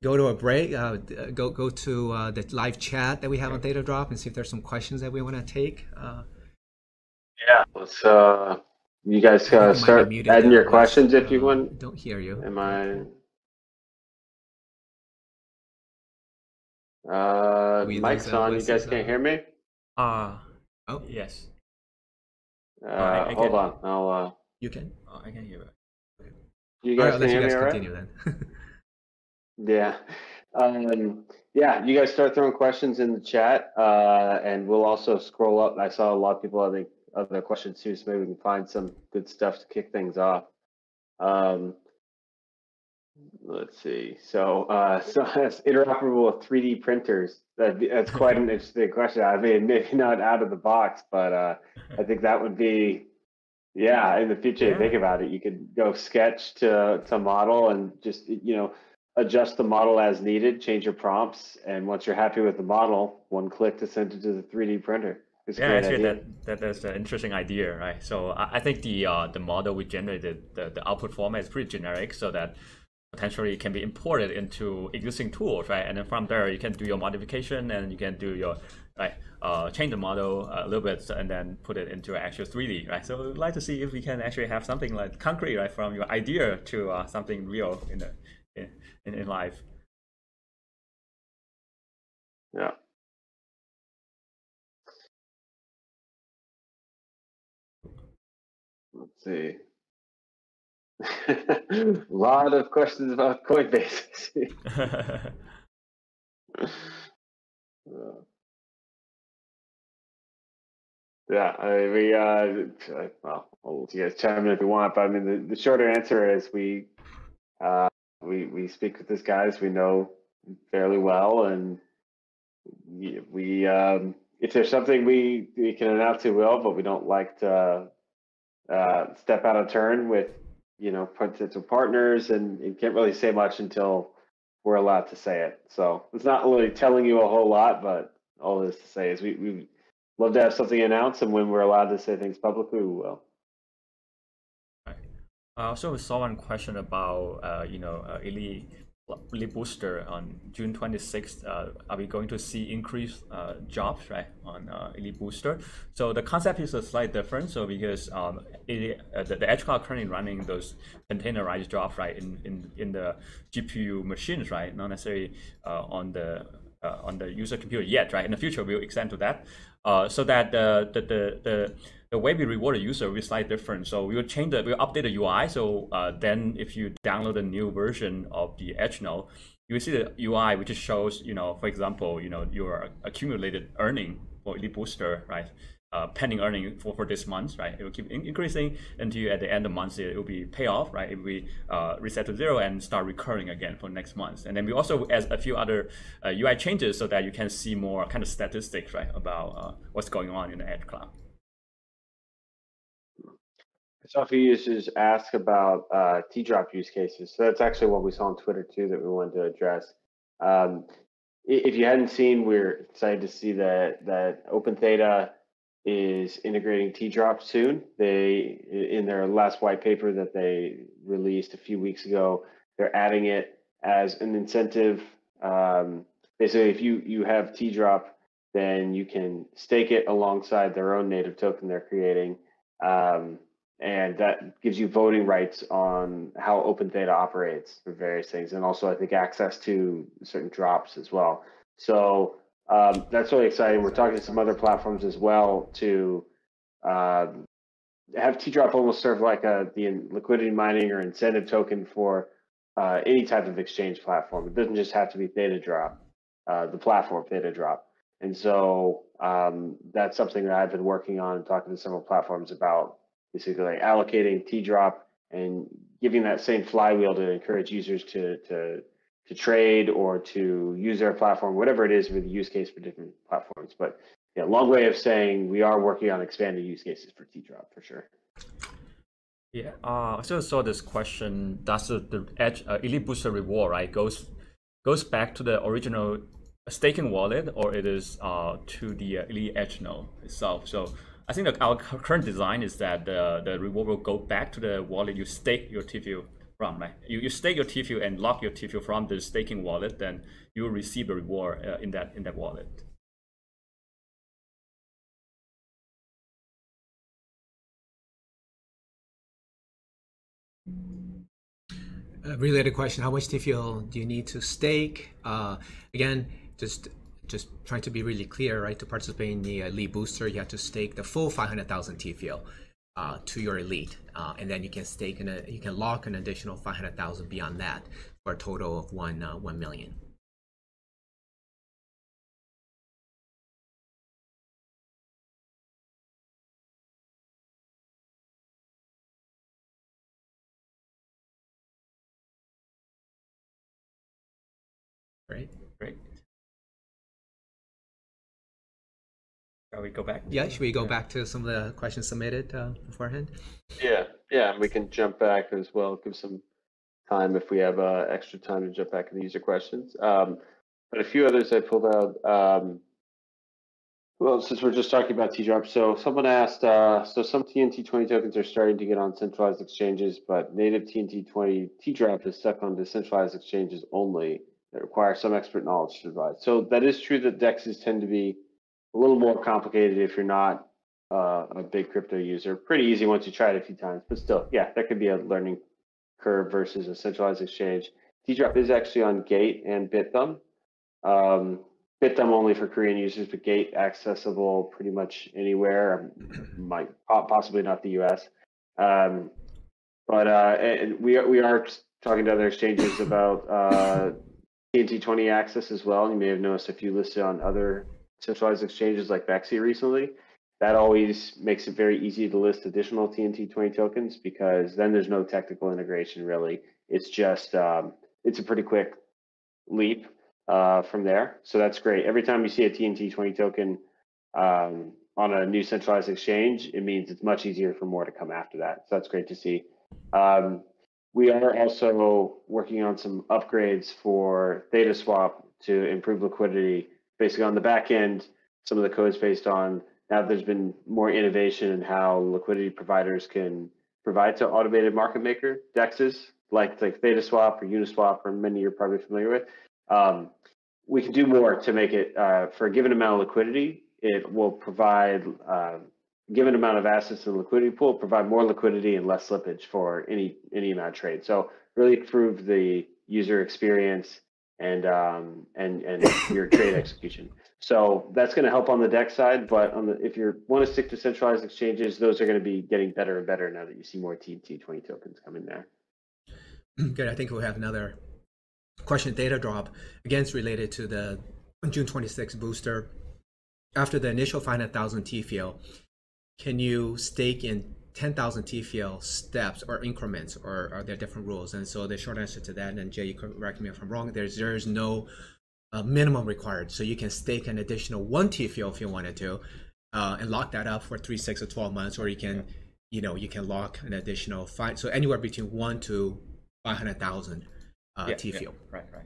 go to a break? Uh, go go to uh, the live chat that we have on ThetaDrop and see if there's some questions that we want to take. Uh, yeah, let's. Uh, you guys uh, start adding your questions if you want. Don't hear you. Am I? Uh, we mic's on. You guys can't hear me? Uh, oh, yes. Uh, I, I hold on. I'll, uh, you can? Oh, I can hear it. You guys all right, can hear me all right? continue then. yeah. Um, yeah, you guys start throwing questions in the chat, uh, and we'll also scroll up. I saw a lot of people, I think, other questions too, so maybe we can find some good stuff to kick things off. Um, let's see. So, uh, so it's interoperable with 3D printers. That, that's quite an interesting question. I mean, maybe not out of the box, but uh, I think that would be, yeah, in the future. Yeah. Think about it. You could go sketch to to model and just you know adjust the model as needed, change your prompts, and once you're happy with the model, one click to send it to the 3D printer. It's yeah, actually, that, that that's an interesting idea, right? So I, I think the uh, the model we generated, the, the output format is pretty generic, so that potentially can be imported into existing tools, right? And then from there, you can do your modification and you can do your right uh, change the model a little bit and then put it into actual 3D, right? So we'd like to see if we can actually have something like concrete, right, from your idea to uh, something real in the in, in life. Yeah. Let's see. A lot of questions about Coinbase. yeah, I mean, we, uh, well, I'll let you guys chime in if you want, but I mean, the, the shorter answer is we, uh, we, we speak with these guys we know fairly well, and we, we um, if there's something we, we can announce, we will, but we don't like to uh, step out of turn with you know potential partners, and, and can't really say much until we're allowed to say it. So it's not really telling you a whole lot, but all this to say is we we love to have something announced, and when we're allowed to say things publicly, we will. I also saw one question about uh, you know uh, Elite Elite Booster on June 26th, uh, are we going to see increased uh, jobs right on uh, Booster? So the concept is a slight different. So because um, it, uh, the, the edge cloud currently running those containerized jobs right in, in, in the GPU machines right, not necessarily uh, on the uh, on the user computer yet right. In the future, we'll extend to that, so that the the the, the the way we reward a user be slightly different. So we will change the, we'll update the UI. So uh, then if you download a new version of the Edge node, you will see the UI which shows, you know, for example, you know, your accumulated earning for Elite Booster, right? Uh, pending earning for, for this month, right? It will keep in- increasing until at the end of the month it will be pay off, right? It will be uh, reset to zero and start recurring again for next month. And then we also add a few other uh, UI changes so that you can see more kind of statistics, right, about uh, what's going on in the Edge cloud. Sophie users ask about uh, T-drop use cases. So that's actually what we saw on Twitter too that we wanted to address. Um, if you hadn't seen, we're excited to see that that Open Theta is integrating T-drop soon. They in their last white paper that they released a few weeks ago, they're adding it as an incentive. Um, basically, if you you have T-drop, then you can stake it alongside their own native token they're creating. Um, and that gives you voting rights on how Open Theta operates for various things, and also I think access to certain drops as well. So um, that's really exciting. We're talking to some other platforms as well to uh, have T-Drop almost serve like a the liquidity mining or incentive token for uh, any type of exchange platform. It doesn't just have to be Theta Drop, uh, the platform Theta Drop. And so um, that's something that I've been working on and talking to several platforms about basically like allocating T drop and giving that same flywheel to encourage users to to to trade or to use their platform, whatever it is with the use case for different platforms. But yeah, long way of saying we are working on expanding use cases for T drop for sure. Yeah, uh, I also saw this question. Does the, the Edge uh, Elite Booster reward right goes goes back to the original staking wallet, or it is uh, to the uh, Elite Edge node itself? So I think our current design is that the, the reward will go back to the wallet you stake your TFUEL from, right? You, you stake your TFUEL and lock your TFUEL from the staking wallet, then you will receive a reward uh, in that in that wallet. A related question: How much TFUEL do you need to stake? Uh, again, just just trying to be really clear, right? To participate in the uh, elite booster, you have to stake the full 500,000 TFUEL uh, to your elite, uh, and then you can stake and you can lock an additional 500,000 beyond that for a total of one uh, one million. Great, great. Shall we go back? Yeah, should we go back to some of the questions submitted uh, beforehand? Yeah, yeah, and we can jump back as well. Give some time if we have uh, extra time to jump back into user questions. Um, but a few others I pulled out. Um, well, since we're just talking about T-Drop, so someone asked, uh, so some TNT20 tokens are starting to get on centralized exchanges, but native TNT20 T-Drop is stuck on decentralized exchanges only that require some expert knowledge to provide. So that is true that DEXs tend to be a little more complicated if you're not uh, a big crypto user. Pretty easy once you try it a few times, but still, yeah, that could be a learning curve versus a centralized exchange. T-Drop is actually on Gate and Bithumb. Um, Bithumb only for Korean users, but Gate accessible pretty much anywhere. Might possibly not the U.S. Um, but uh, and we are, we are talking to other exchanges about uh, TNT20 access as well. You may have noticed a few listed on other centralized exchanges like Bexy recently. That always makes it very easy to list additional TNT20 tokens because then there's no technical integration really. It's just um, it's a pretty quick leap uh, from there. So that's great. Every time you see a TNT20 token um, on a new centralized exchange, it means it's much easier for more to come after that. So that's great to see. Um, we are also working on some upgrades for ThetaSwap to improve liquidity. Basically, on the back end, some of the code is based on now there's been more innovation in how liquidity providers can provide to automated market maker dexes like like ThetaSwap or Uniswap or many you're probably familiar with. Um, we can do more to make it uh, for a given amount of liquidity. It will provide uh, given amount of assets in the liquidity pool, provide more liquidity and less slippage for any any amount of trade. So really improve the user experience and um, and and your trade execution. So that's going to help on the deck side, but on the if you want to stick to centralized exchanges, those are going to be getting better and better now that you see more TNT20 tokens coming there. Good. I think we'll have another question Theta Drop. Again, it's related to the June 26 booster. After the initial 500,000 TFUEL, can you stake in 10,000 TFUEL steps or increments, or are there different rules? And so the short answer to that, and Jay, you correct me if I'm wrong, there's, there's no uh, minimum required. So you can stake an additional one TFUEL if you wanted to, uh, and lock that up for three, six, or 12 months, or you can, you know, you can lock an additional five, so anywhere between one to 500,000 uh, yeah, TFL. Yeah, right, right.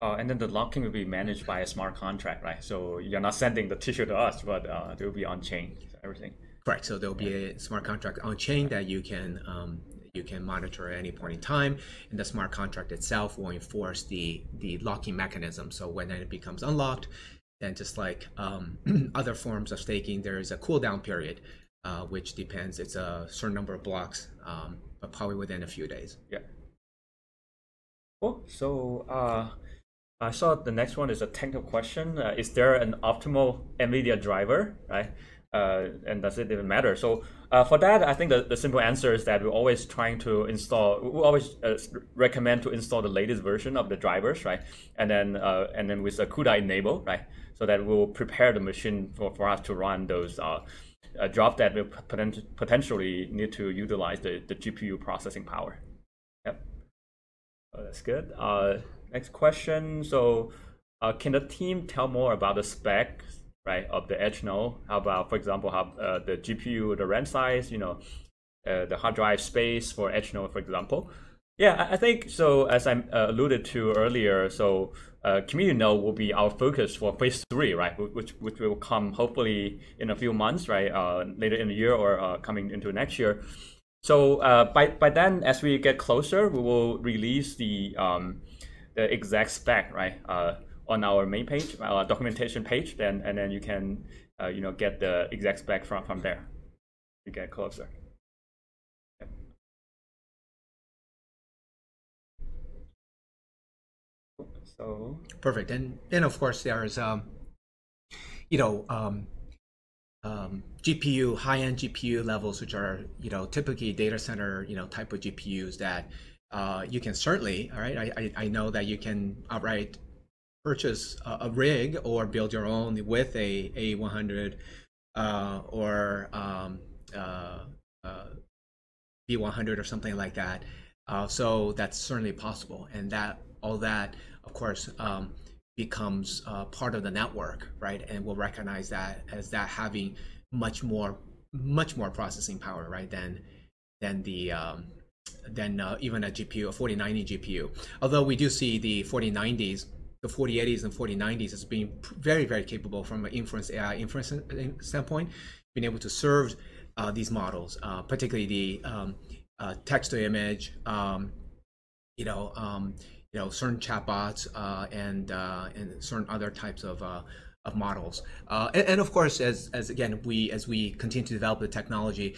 Uh, and then the locking will be managed by a smart contract, right? So you're not sending the tissue to us, but uh, it will be on chain, everything. Correct. So there'll be a smart contract on chain that you can um, you can monitor at any point in time, and the smart contract itself will enforce the the locking mechanism. So when it becomes unlocked, then just like um, other forms of staking, there is a cooldown period, uh, which depends. It's a certain number of blocks, um, but probably within a few days. Yeah. Cool. So uh, I saw the next one is a technical question. Uh, is there an optimal NVIDIA driver, right? Uh, and does it even matter? So uh, for that, I think the, the simple answer is that we're always trying to install. We always uh, recommend to install the latest version of the drivers, right? And then uh, and then with a CUDA enable, right? So that we'll prepare the machine for, for us to run those uh, uh job that will potentially need to utilize the, the GPU processing power. Yep. Oh, that's good. Next question. So, can the team tell more about the specs right, of the edge node. How about, for example, how uh, the GPU, the RAM size, you know, uh, the hard drive space for edge node, for example. Yeah, I think so. As I uh, alluded to earlier, so uh, community node will be our focus for phase three, right? Which which will come hopefully in a few months, right? Uh, later in the year or uh, coming into next year. So uh, by by then, as we get closer, we will release the um, the exact spec, right? On our main page, our documentation page, then and then you can uh, you know get the exact spec from from there. You get closer. So perfect, and then of course there's um, you know um, um, GPU high-end GPU levels, which are you know typically data center you know type of GPUs that uh, you can certainly all right. I, I I know that you can outright purchase a, a, rig or build your own with a A100 uh, or um, uh, uh, B100 or something like that. Uh, so that's certainly possible, and that all that, of course, um, becomes uh, part of the network, right? And we'll recognize that as that having much more much more processing power, right? Than than the um, than uh, even a GPU, a 4090 GPU. Although we do see the 4090s, the 4080s and 4090s as being very very capable from an inference AI inference standpoint, being able to serve uh, these models, uh, particularly the um, uh, text to image, um, you know, um, you know, certain chatbots uh, and uh, and certain other types of of models. And, and, of course, as as again we as we continue to develop the technology,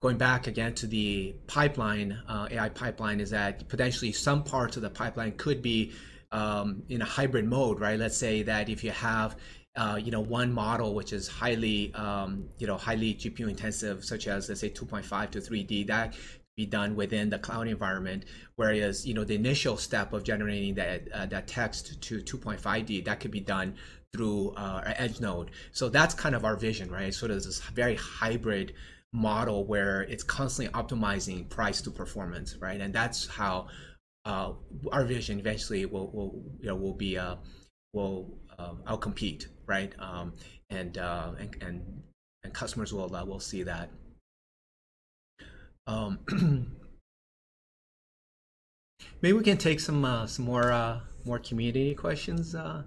going back again to the pipeline AI pipeline is that potentially some parts of the pipeline could be um, in a hybrid mode, right? Let's say that if you have uh, you know one model which is highly um, you know highly GPU intensive, such as let's say 2.5 to 3D, that be done within the cloud environment. Whereas you know the initial step of generating that uh, that text to 2.5D that could be done through uh, our edge node. So that's kind of our vision, right? Sort of this very hybrid model where it's constantly optimizing price to performance, right? And that's how uh, our vision eventually will, will you know will be uh, will um, outcompete, right? Um, and, uh, and and and customers will uh, will see that. Um, maybe we can take some uh, some more uh, more community questions. Uh,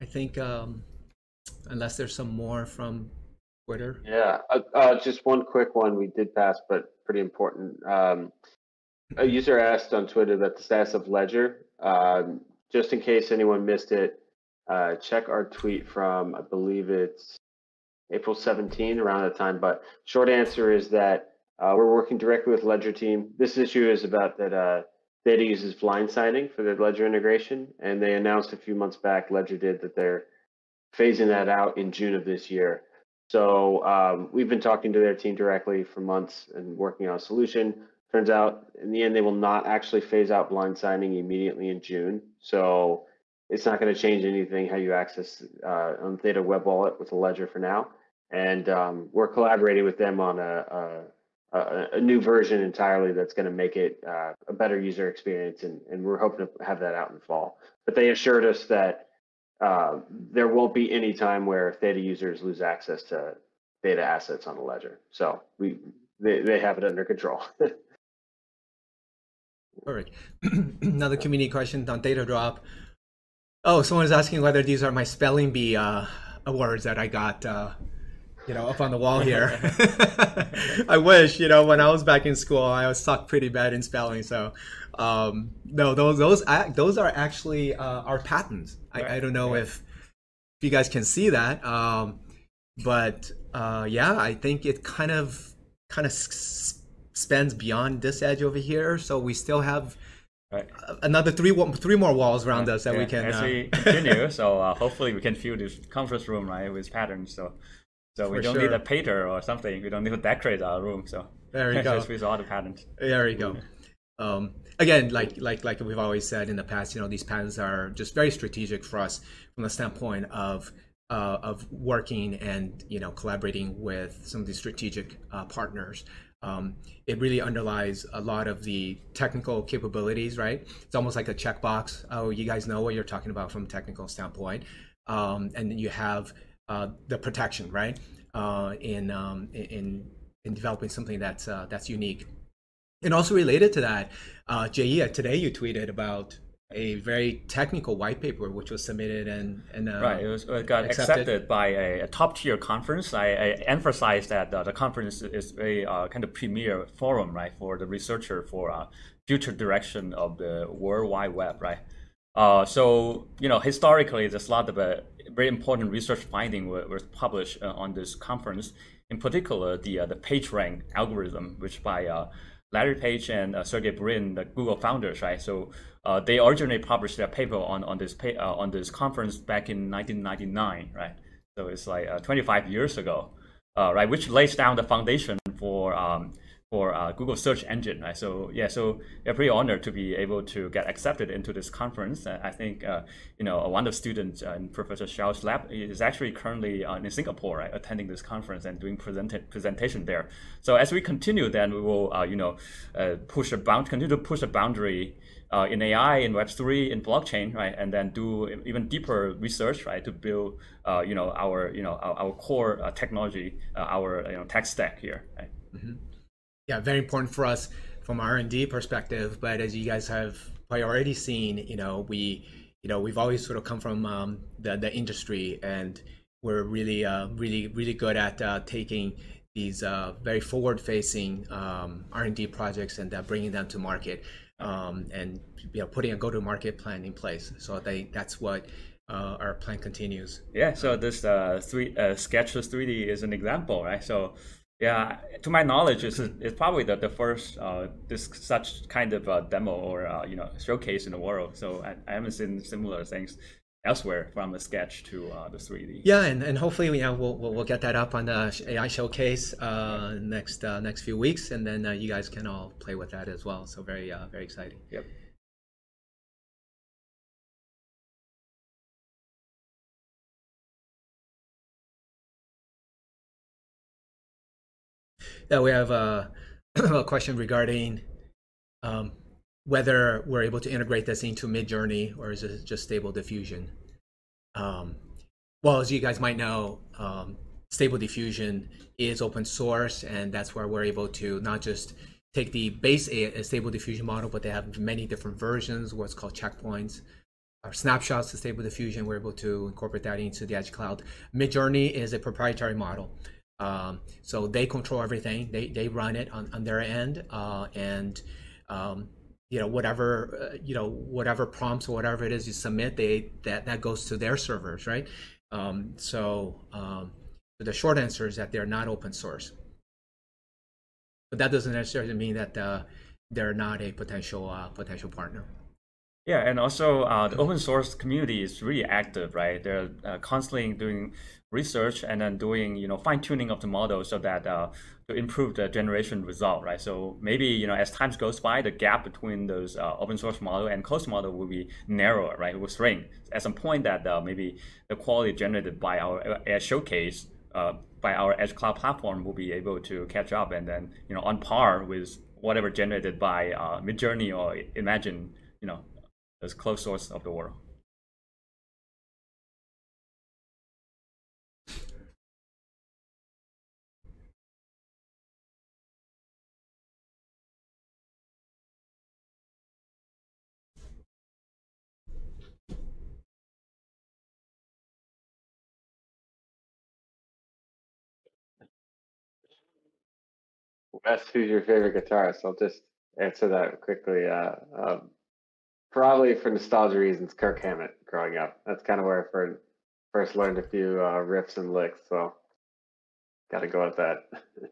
I think um, unless there's some more from Twitter. Yeah, uh, uh, just one quick one we did pass, but pretty important. Um, a user asked on Twitter about the status of Ledger. Um, just in case anyone missed it, uh, check our tweet from I believe it's April 17 around that time. But short answer is that uh, we're working directly with Ledger team. This issue is about that uh, Theta uses blind signing for their Ledger integration, and they announced a few months back, Ledger did, that they're phasing that out in June of this year. So um, we've been talking to their team directly for months and working on a solution. Turns out, in the end, they will not actually phase out blind signing immediately in June. So it's not going to change anything how you access uh, on Theta Web Wallet with a Ledger for now. And um, we're collaborating with them on a, a a, a new version entirely that's going to make it uh, a better user experience, and, and we're hoping to have that out in fall. But they assured us that uh, there won't be any time where Theta users lose access to Theta assets on the ledger. So we they, they have it under control. Perfect. Another community question on Theta Drop. Oh, someone is asking whether these are my spelling bee uh, awards that I got uh, you know, up on the wall here. I wish, you know, when I was back in school, I was sucked pretty bad in spelling. So, um, no, those those those are actually uh, our patents. Right. I, I, don't know right. if if you guys can see that, um, but uh, yeah, I think it kind of kind of spans beyond this edge over here. So we still have. Right. Another three three more walls around us that yeah. we can. As uh, we continue, so uh, hopefully we can fill this conference room right with patterns. So so we don't sure. need a painter or something. We don't need to decorate our room. So there you go. Just with all the patents. There you go. Um, again, like like like we've always said in the past, you know, these patterns are just very strategic for us from the standpoint of uh, of working and you know collaborating with some of these strategic uh, partners. Um, it really underlies a lot of the technical capabilities, right? It's almost like a checkbox. Oh, you guys know what you're talking about from a technical standpoint, um, and then you have uh, the protection, right? Uh, in, um, in in developing something that's uh, that's unique. And also related to that, uh, today you tweeted about a very technical white paper which was submitted and, and uh, right it was it got accepted, accepted by a, a, top tier conference i, I emphasize that uh, the conference is a uh, kind of premier forum right for the researcher for uh, future direction of the world wide web right uh, so you know historically there's a lot of uh, very important research finding was published uh, on this conference. In particular, the uh, the PageRank algorithm, which by uh, Larry Page and uh, Sergey Brin, the Google founders, right? So uh, they originally published their paper on on this pa- uh, on this conference back in 1999, right? So it's like 25 years ago, right? Which lays down the foundation for um, for uh, Google search engine, right? So yeah, so we're pretty honored to be able to get accepted into this conference. I think uh, you know one of the students uh, in Professor Xiao's lab is actually currently uh, in Singapore, right, attending this conference and doing present- presentation there. So as we continue, then we will uh, you know uh, push a bound, continue to push a boundary. In AI, in Web3, in blockchain, right, and then do even deeper research, right, to build, you know, our, you know, our, our core technology, our, you know, tech stack here, right. Mm-hmm yeah, very important for us from R and D perspective. But as you guys have probably already seen, you know, we, you know, we've always sort of come from um, the the industry, and we're really, uh, really, really good at uh, taking these uh, very forward-facing um, R and D projects and uh, bringing them to market, um, and you know, putting a go-to-market plan in place. So they, that's what uh, our plan continues. Yeah, so this uh, three uh, Sketchless 3D is an example, right? So yeah, to my knowledge, it's, it's probably the, the first uh, this such kind of uh, demo or uh, you know showcase in the world. So I, I, haven't seen similar things elsewhere from the sketch to uh, the 3D. Yeah, and, and hopefully you know, we'll, we'll, we'll get that up on the AI showcase uh, next uh, next few weeks, and then you guys can all play with that as well. So very very exciting. Yep. that we have a, a question regarding um, whether we're able to integrate this into Midjourney or is it just Stable Diffusion. Um, well, as you guys might know, um, Stable Diffusion is open source, and that's where we're able to not just take the base a, Stable Diffusion model, but they have many different versions, what's called checkpoints. Our snapshots to Stable Diffusion, we're able to incorporate that into the Edge Cloud. Midjourney is a proprietary model. Um, so they control everything. They they run it on, on their end, uh, and um, you know whatever uh, you know whatever prompts or whatever it is you submit, they that that goes to their servers, right? Um, so um, the short answer is that they're not open source, but that doesn't necessarily mean that uh, they're not a potential uh, potential partner. Yeah, and also uh, the open source community is really active, right? They're uh, constantly doing research and then doing you know fine tuning of the model so that uh, to improve the generation result, right? So maybe you know as time goes by, the gap between those uh, open source model and closed model will be narrower, right? It will shrink at some point that uh, maybe the quality generated by our Edge Showcase uh, by our Edge Cloud platform will be able to catch up and then you know on par with whatever generated by uh, Midjourney or Imagen, you know, those closed source of the world. Wes, who's your favorite guitarist? I'll just answer that quickly. Uh, um, probably for nostalgia reasons, Kirk Hammett growing up. That's kind of where I first, first learned a few uh, riffs and licks. So, got to go with that.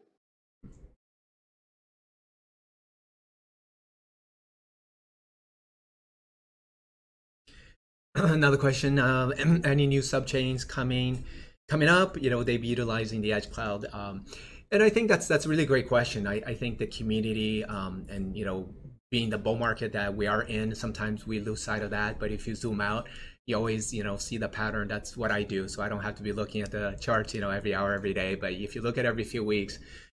Another question: uh, Any new subchains coming coming up? You know, they be utilizing the Edge Cloud. Um, and I think that's that's a really great question. I, I think the community um, and you know being the bull market that we are in, sometimes we lose sight of that. But if you zoom out, you always you know see the pattern. That's what I do. So I don't have to be looking at the charts you know every hour every day. But if you look at every few weeks,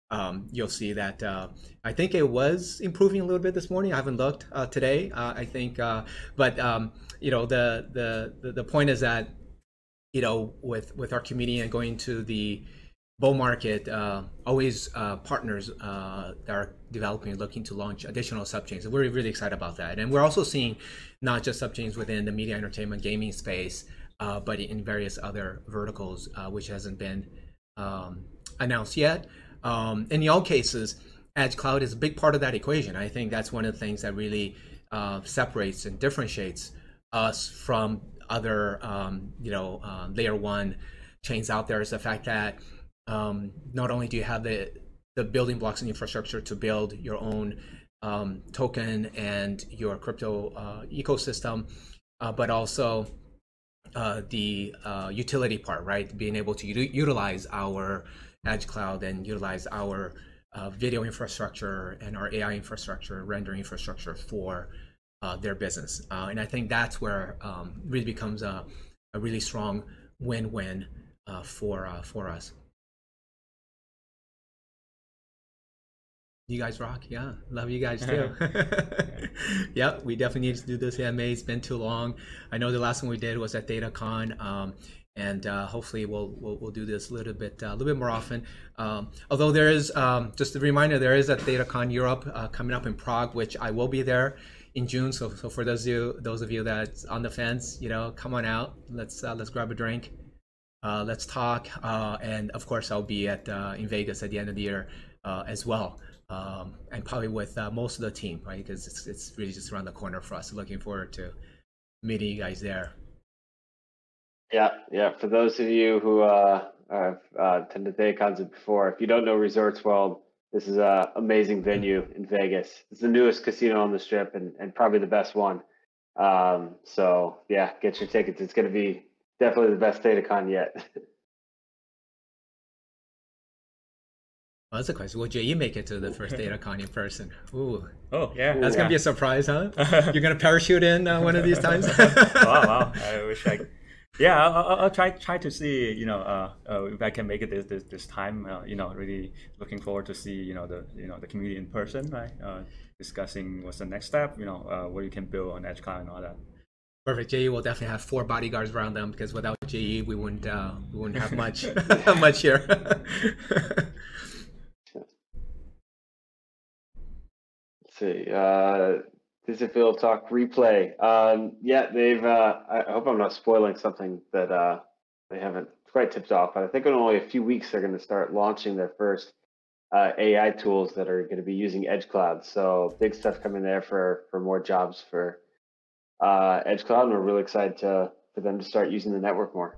um, you'll see that uh, I think it was improving a little bit this morning. I haven't looked uh, today. Uh, I think, uh, but um, you know the, the the point is that you know with with our community and going to the bull market uh, always uh, partners uh, that are developing looking to launch additional subchains. We're really excited about that. And we're also seeing not just subchains within the media entertainment gaming space uh, but in various other verticals uh, which hasn't been um, announced yet. Um, in all cases edge cloud is a big part of that equation. I think that's one of the things that really uh, separates and differentiates us from other um, you know layer one chains out there is the fact that um, not only do you have the the building blocks and infrastructure to build your own um, token and your crypto uh, ecosystem, uh, but also uh, the uh, utility part, right? Being able to u- utilize our edge cloud and utilize our uh, video infrastructure and our AI infrastructure, rendering infrastructure for uh, their business. And I think that's where um, really becomes a, a really strong win-win for for us. You guys rock, yeah. Love you guys too. yeah, we definitely need to do this AMA. It's been too long. I know the last one we did was at ThetaCon. Um, and uh, hopefully we'll, we'll, we'll do this a little bit uh, a little bit more often. Um, although there is um, just a reminder, there is a ThetaCon Europe uh, coming up in Prague, which I will be there in June. So, so for those of you those of you that's on the fence, you know, come on out. Let's uh, let's grab a drink. Uh, let's talk, uh, and of course I'll be at in Vegas at the end of the year as well. Um, and probably with uh, most of the team, right? Because it's, it's really just around the corner for us. Looking forward to meeting you guys there. Yeah, yeah. For those of you who uh, have uh, attended ThetaCons before, if you don't know Resorts World, this is an amazing venue in Vegas. It's the newest casino on the strip and, and probably the best one. Um, so yeah, get your tickets. It's going to be definitely the best ThetaCon yet. Well, that's a question. Will JE make it to the first ThetaCon in person? Ooh. Oh, yeah. That's yeah. going to be a surprise, huh? You're going to parachute in uh, one of these times? wow, wow. I wish I yeah, I'll, I'll, try try to see you know uh, uh, if I can make it this this, this time. Uh, you know, really looking forward to see you know the you know the community in person, right? Uh, discussing what's the next step. You know, uh, what you can build on Edge Cloud and all that. Perfect. JE will definitely have four bodyguards around them because without JE, we wouldn't uh, we wouldn't have much much here. See. Disneyfield Talk replay. Um, yeah, they've. Uh, I hope I'm not spoiling something that uh, they haven't quite tipped off, but I think in only a few weeks they're going to start launching their first uh, AI tools that are going to be using Edge Cloud. So big stuff coming there for for more jobs for uh, Edge Cloud, and we're really excited to for them to start using the network more.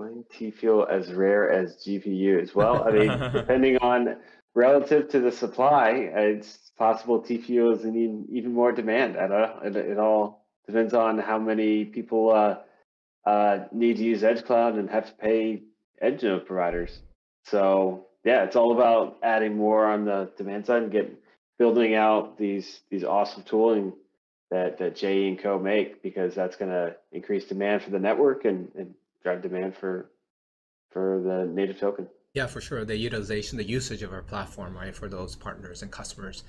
Flame T-Fuel as rare as GPUs. Well, I mean, depending on relative to the supply, it's possible T-Fuel is in even, even more demand. I don't know. It, it all depends on how many people uh, uh, need to use Edge Cloud and have to pay Edge node providers. So yeah, it's all about adding more on the demand side and get building out these these awesome tooling that that JE and Co make because that's going to increase demand for the network and, and drive demand for for the native token. Yeah, for sure. The utilization, the usage of our platform, right, for those partners and customers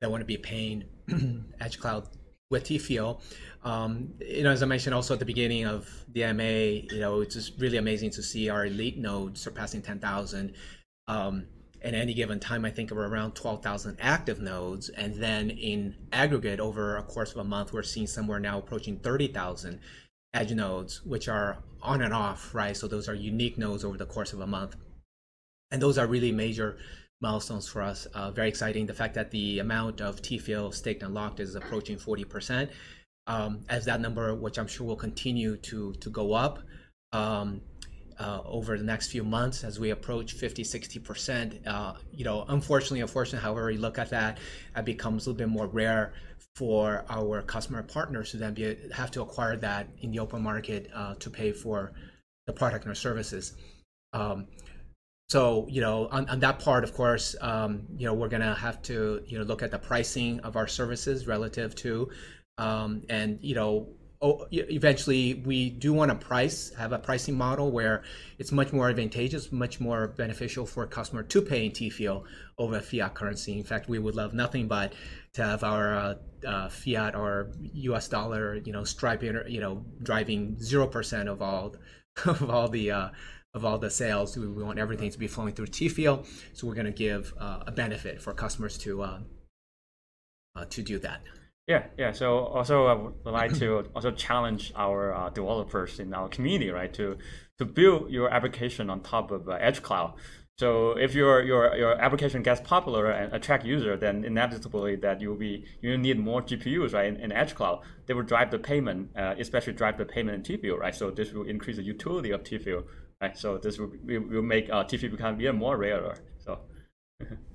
that want to be paying Edge Cloud with TFuel. Um, you know, as I mentioned also at the beginning of the MA, you know, it's just really amazing to see our elite node surpassing 10,000. Um, at any given time, I think we're around 12,000 active nodes. And then in aggregate, over a course of a month, we're seeing somewhere now approaching 30,000 edge nodes, which are on and off, right? So those are unique nodes over the course of a month. And those are really major milestones for us. Uh, very exciting. The fact that the amount of TFUEL staked and locked is approaching 40%. Um, as that number, which I'm sure will continue to, to go up um, uh, over the next few months as we approach 50, 60%. Uh, you know, unfortunately, unfortunately, however you look at that, it becomes a little bit more rare for our customer partners to then be have to acquire that in the open market uh, to pay for the product or services. Um, so you know on, on that part, of course, um, you know we're gonna have to you know look at the pricing of our services relative to, um, and you know oh, eventually we do want to price have a pricing model where it's much more advantageous much more beneficial for a customer to pay in TFUEL over fiat currency. In fact we would love nothing but to have our uh, uh, fiat or us dollar you know striping you know driving 0% of all of all the uh, of all the sales. We want everything to be flowing through TFUEL so we're going to give uh, a benefit for customers to uh, uh, to do that yeah, yeah. So also I would like to also challenge our uh, developers in our community, right, to to build your application on top of uh, Edge Cloud. So if your your your application gets popular and attract user, then inevitably that you'll be you need more GPUs, right, in, in Edge Cloud. They will drive the payment, uh, especially drive the payment in TFuel, right. So this will increase the utility of TFuel, right. So this will will make uh, TFuel become even more rarer. So.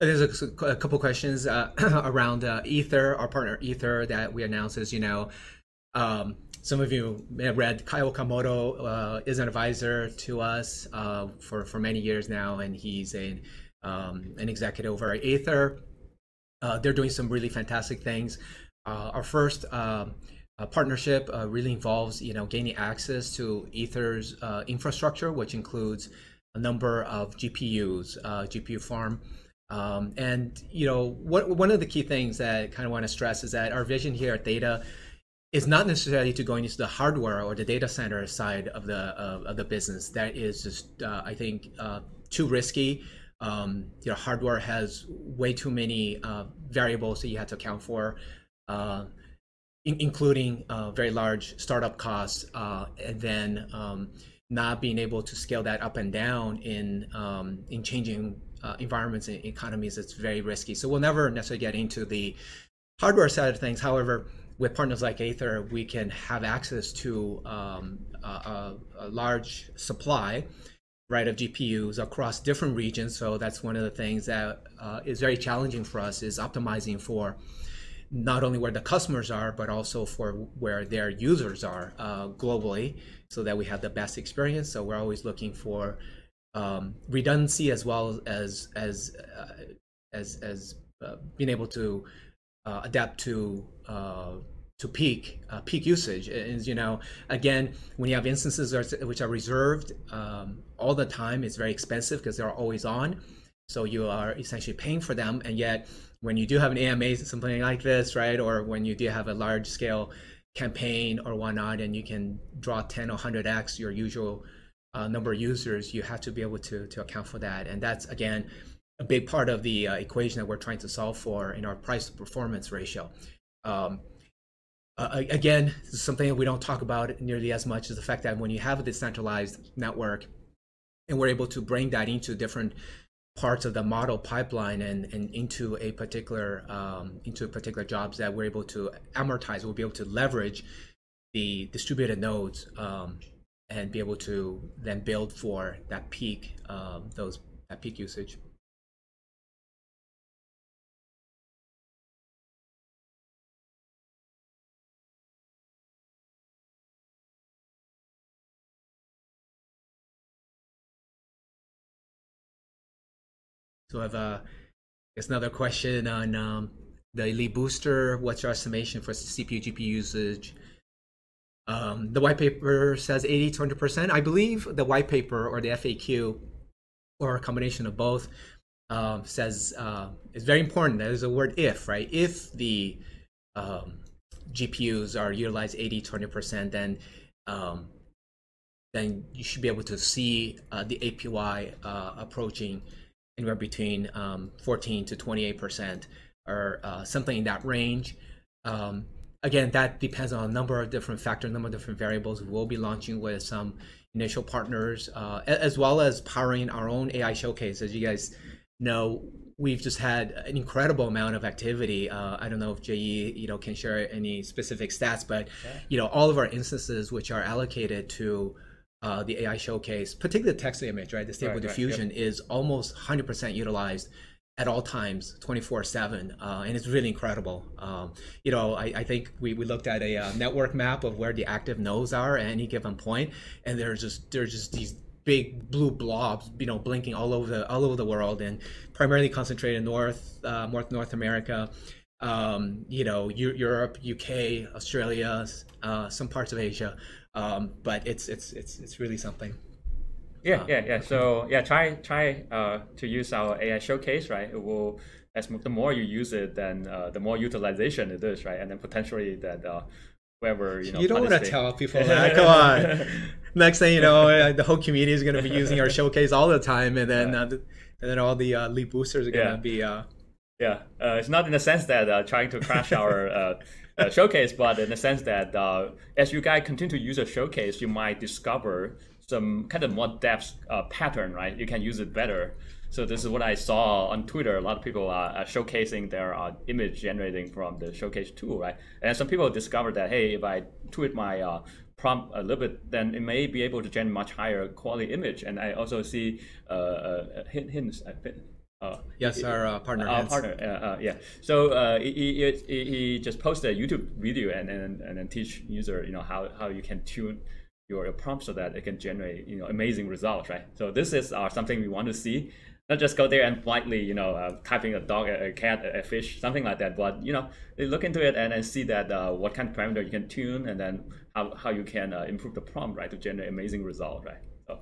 There's a, a couple questions uh, around uh, Aethir, our partner Aethir that we announced. As you know, um, some of you may have read Kyle Okamoto uh, is an advisor to us uh, for for many years now, and he's a um, an executive over at Aethir. Uh, they're doing some really fantastic things. Uh, our first partnership really involves, you know, gaining access to Aethir's infrastructure, which includes a number of GPUs, GPU farm. Um, and you know, what, one of the key things that I kind of want to stress is that our vision here at Theta is not necessarily to going into the hardware or the data center side of the uh, of the business. That is just, uh, I think, uh, too risky. Um, you know, hardware has way too many uh, variables that you have to account for, uh, in- including uh, very large startup costs, and then um, not being able to scale that up and down in um, in changing uh, environments and economies, it's very risky. So we'll never necessarily get into the hardware side of things. However, with partners like Aethir, we can have access to um, a, a, large supply, right, of GPUs across different regions. So that's one of the things that uh, is very challenging for us is optimizing for not only where the customers are, but also for where their users are uh, globally, so that we have the best experience. So we're always looking for um, redundancy as well as as uh, as as uh, being able to uh, adapt to uh, to peak uh, peak usage. Is you know again when you have instances which are reserved um, all the time, it's very expensive because they're always on. So you are essentially paying for them, and yet when you do have an AMA something like this, right, or when you do have a large scale campaign or whatnot, and you can draw 10 or 100x your usual uh, number of users, you have to be able to, to account for that. And that's, again, a big part of the uh, equation that we're trying to solve for in our price to performance ratio. Um, uh, again, something that we don't talk about nearly as much is the fact that when you have a decentralized network and we're able to bring that into different parts of the model pipeline and, and into a particular um, into particular jobs that we're able to amortize, we'll be able to leverage the distributed nodes um, and be able to then build for that peak, um, those that peak usage. So I have a, guess another question on um, the Elite Booster. What's your estimation for CPU GPU usage um, the white paper says 80 to 100%. I believe the white paper or the FAQ, or a combination of both, uh, says uh, it's very important. There's a word if, right? If the um, GPUs are utilized 80 to 100%, then um, then you should be able to see uh, the APY uh, approaching anywhere between um, 14 to 28% or uh, something in that range. Um, again, that depends on a number of different factors, a number of different variables. We'll be launching with some initial partners, uh, as well as powering our own AI showcase. As you guys know, we've just had an incredible amount of activity. Uh, I don't know if JE, you know, can share any specific stats, but you know, all of our instances which are allocated to uh, the AI showcase, particularly the text image, right? The stable right, diffusion right, yep. is almost 100% utilized at all times 24 uh, 7 and it's really incredible. Um, you know I, I, think we, we looked at a uh, network map of where the active nodes are at any given point and there's just there's just these big blue blobs you know blinking all over the all over the world and primarily concentrated north uh, north north america um, you know europe uk australia uh, some parts of asia. Um, but it's it's it's it's really something yeah, yeah, yeah. So yeah, try try uh, to use our AI showcase, right? It will as the more you use it, then uh, the more utilization it is, right? And then potentially that uh, whoever you know. You don't want to tell people that. Come on. Next thing you know, uh, the whole community is going to be using our showcase all the time, and then yeah. uh, and then all the uh, lead boosters are going to yeah. be. Uh... Yeah, uh, it's not in the sense that uh, trying to crash our. Uh, uh, showcase, but in the sense that uh, as you guys continue to use a showcase, you might discover some kind of more depth uh, pattern, right? You can use it better. So this is what I saw on Twitter. A lot of people are, are showcasing their uh, image generating from the showcase tool, right? And some people discovered that hey, if I tweak my uh, prompt a little bit, then it may be able to generate much higher quality image. And I also see uh, uh hints Uh, yes, our uh, partner. Our partner, uh, yeah. So he, he, he just posted a YouTube video and and and then teach user you know how how you can tune your prompt so that it can generate you know amazing results, right? So this is uh, something we want to see. Not just go there and blindly, you know, uh, typing a dog, a, cat, a fish, something like that. But you know, look into it and, and see that uh, what kind of parameter you can tune, and then how, how you can uh, improve the prompt, right, to generate amazing result, right? So.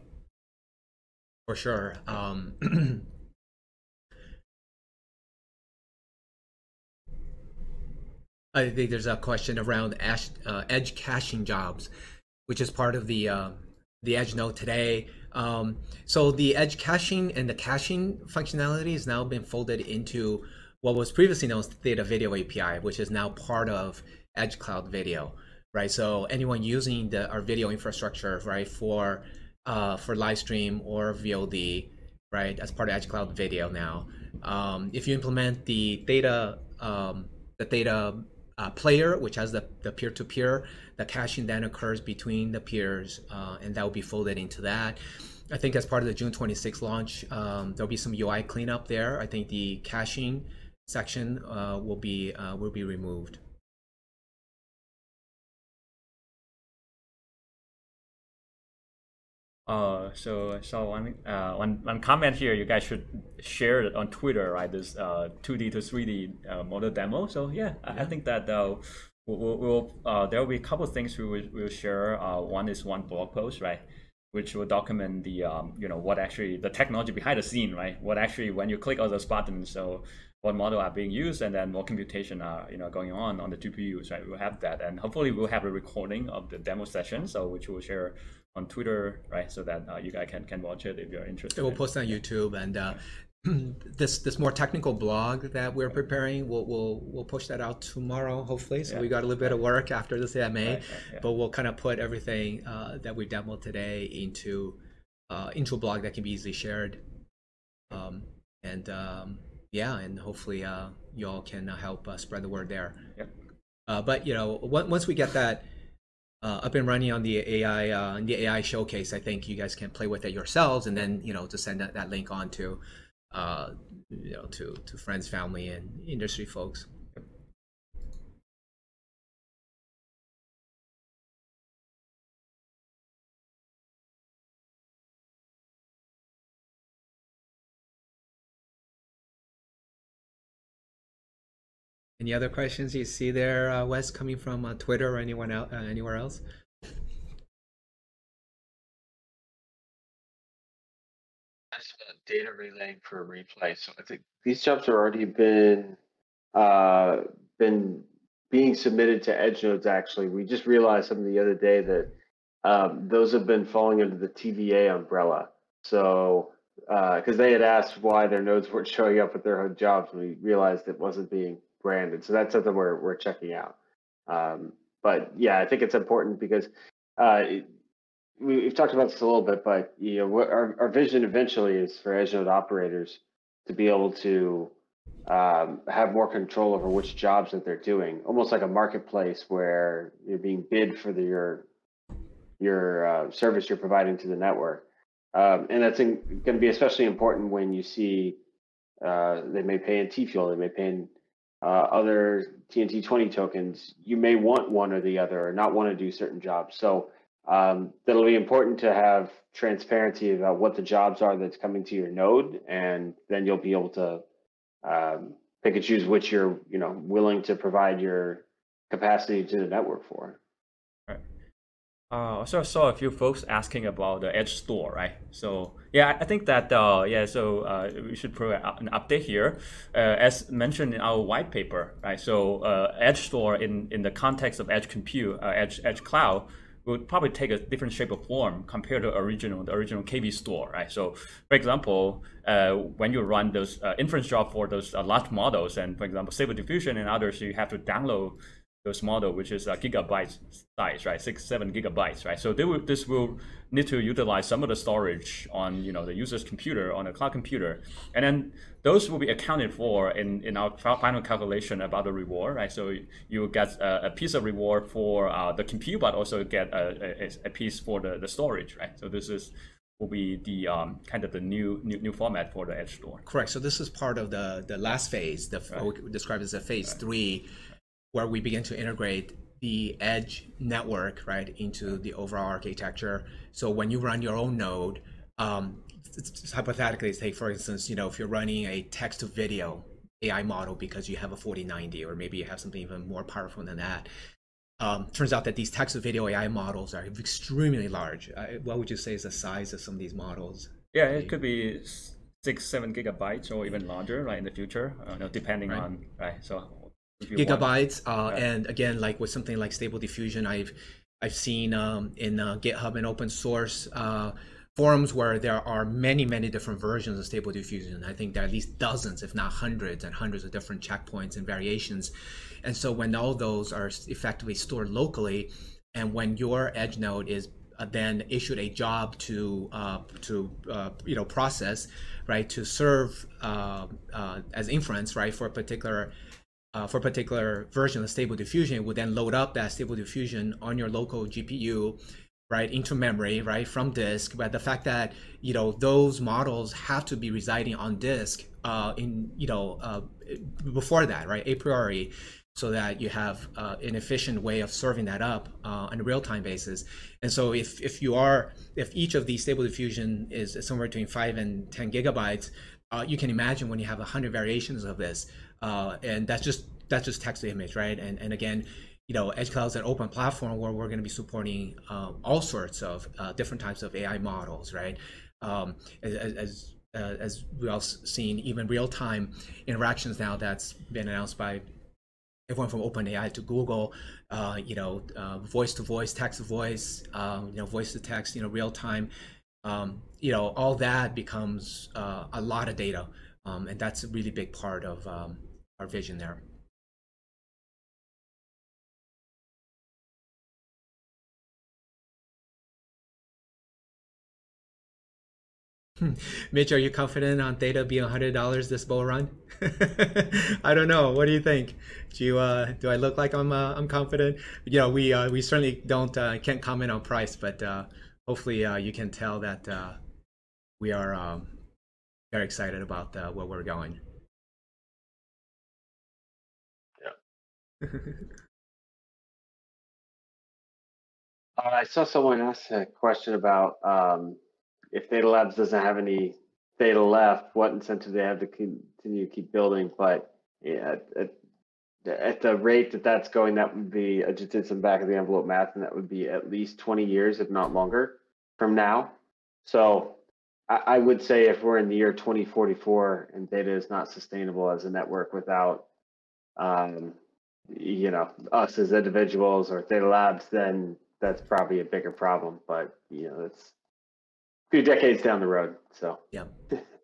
For sure. Um, I think there's a question around uh, edge caching jobs which is part of the uh, the Edge node today. Um, so the Edge caching and the caching functionality has now been folded into what was previously known as the Theta Video API, which is now part of Edge Cloud Video, right? So anyone using the our video infrastructure, right, for uh, for live stream or VOD, right, as part of Edge Cloud Video now, um, if you implement the Theta um, the Theta uh, player, which has the the peer to peer the caching then occurs between the peers, uh, and that will be folded into that. I think as part of the June 26 launch, um, there'll be some UI cleanup there. I think the caching section uh, will be uh, will be removed. Uh, so so one, uh, one one comment here, you guys should share it on Twitter, right? This uh, 2D to 3D uh, model demo. So yeah, yeah. I, I think that uh, we'll, we'll uh, there will be a couple of things we will we'll share. Uh, one is one blog post, right, which will document the um, you know what actually the technology behind the scene, right? What actually when you click all those buttons, so what model are being used, and then what computation are you know going on on the GPUs, right? We'll have that, and hopefully we'll have a recording of the demo session, so which we'll share on Twitter, right, so that uh, you guys can can watch it if you're interested. We'll post on YouTube, and uh, this this more technical blog that we're preparing we'll we'll, we'll push that out tomorrow hopefully so yeah. we got a little bit of work after this AMA right, right, yeah. but we'll kind of put everything uh, that we demoed today into uh, into a blog that can be easily shared um, and um, yeah and hopefully uh, y'all can help uh, spread the word there yep. Uh, but you know once we get that uh, up and running on the AI uh, the AI showcase. I think you guys can play with it yourselves, and then you know to send that, that link on to uh, you know, to to friends, family, and industry folks. Any other questions you see there, uh, Wes, coming from uh, Twitter or anyone else, uh, anywhere else? data relaying for replay. So I think these jobs have already been uh, been being submitted to edge nodes. Actually, we just realized something the other day that um, those have been falling under the TVA umbrella. So because uh, they had asked why their nodes weren't showing up with their own jobs, we realized it wasn't being branded. So that's something we're we're checking out. Um, but yeah, I think it's important because uh, we, have talked about this a little bit, but you know, our, our vision eventually is for edge node operators to be able to um, have more control over which jobs that they're doing, almost like a marketplace where you're being bid for the, your your uh, service you're providing to the network, um, and that's going to be especially important when you see uh, they may pay in T fuel, they may pay in uh, other TNT twenty tokens. You may want one or the other, or not want to do certain jobs. So um, that'll be important to have transparency about what the jobs are that's coming to your node, and then you'll be able to um, pick and choose which you're, you know, willing to provide your capacity to the network for. Uh, so I saw a few folks asking about the Edge Store, right? So yeah, I think that uh, yeah, so uh, we should provide an update here, uh, as mentioned in our white paper, right? So uh, Edge Store in in the context of Edge Compute, uh, Edge Edge Cloud would probably take a different shape of form compared to original the original KV store, right? So, for example, uh, when you run those uh, inference job for those uh, large models, and for example, Stable Diffusion and others, you have to download those model, which is a gigabyte size, right? Six, seven gigabytes, right? So they will, this will need to utilize some of the storage on, you know, the user's computer, on a cloud computer. And then those will be accounted for in, in our final calculation about the reward, right? So you get a, a piece of reward for uh, the compute, but also get a, a, a, piece for the, the storage, right? So this is will be the um, kind of the new, new new format for the Edge store. Correct. So this is part of the the last phase, the right. we describe as a phase right. three, where we begin to integrate the edge network right into the overall architecture. So when you run your own node, um, hypothetically, say for instance, you know, if you're running a text to video AI model because you have a 4090, or maybe you have something even more powerful than that. Um, turns out that these text to video AI models are extremely large. Uh, what would you say is the size of some of these models? Yeah, it could be six, seven gigabytes, or even larger, right, in the future, uh, you know, depending right. on right. So gigabytes, uh, and again, like with something like Stable Diffusion, I've I've seen um, in uh, GitHub and open source uh, forums where there are many, many different versions of Stable Diffusion. I think there are at least dozens, if not hundreds and hundreds of different checkpoints and variations. And so when all those are effectively stored locally, and when your edge node is uh, then issued a job to uh, to uh, you know process, right, to serve uh, uh, as inference, right, for a particular uh, for a particular version of Stable Diffusion, it would then load up that Stable Diffusion on your local GPU right into memory right from disk. But the fact that you know those models have to be residing on disk uh, in you know uh, before that right a priori so that you have uh, an efficient way of serving that up uh, on a real-time basis. And so if if you are if each of these stable diffusion is somewhere between 5 and 10 gigabytes uh, you can imagine when you have 100 variations of this uh, and that's just that's just text to image right and and again you know, Edge Cloud is an open platform where we're going to be supporting um, all sorts of uh, different types of AI models, right? Um, as as, uh, as we all seen, even real-time interactions now that's been announced by everyone from OpenAI to Google, uh, you know, uh, voice to voice, text to voice, you know, voice to text, you know, real time, um, you know, all that becomes uh, a lot of data, um, and that's a really big part of um, our vision there. Hmm. Mitch, are you confident on Theta being hundred dollars this bull run? I don't know. What do you think? Do you uh, do I look like I'm uh, I'm confident? You know, we uh, we certainly don't uh, can't comment on price, but uh, hopefully uh, you can tell that uh, we are um, very excited about uh, where we're going. Yeah. uh, I saw someone ask a question about. Um, if Theta Labs doesn't have any Theta left, what incentive they have to continue to keep building? But yeah, at, at the rate that that's going, that would be I just did some back of the envelope math, and that would be at least 20 years, if not longer, from now. So I, I would say if we're in the year 2044 and Theta is not sustainable as a network without, um, you know, us as individuals or Theta Labs, then that's probably a bigger problem. But you know, it's a few decades down the road. So yeah.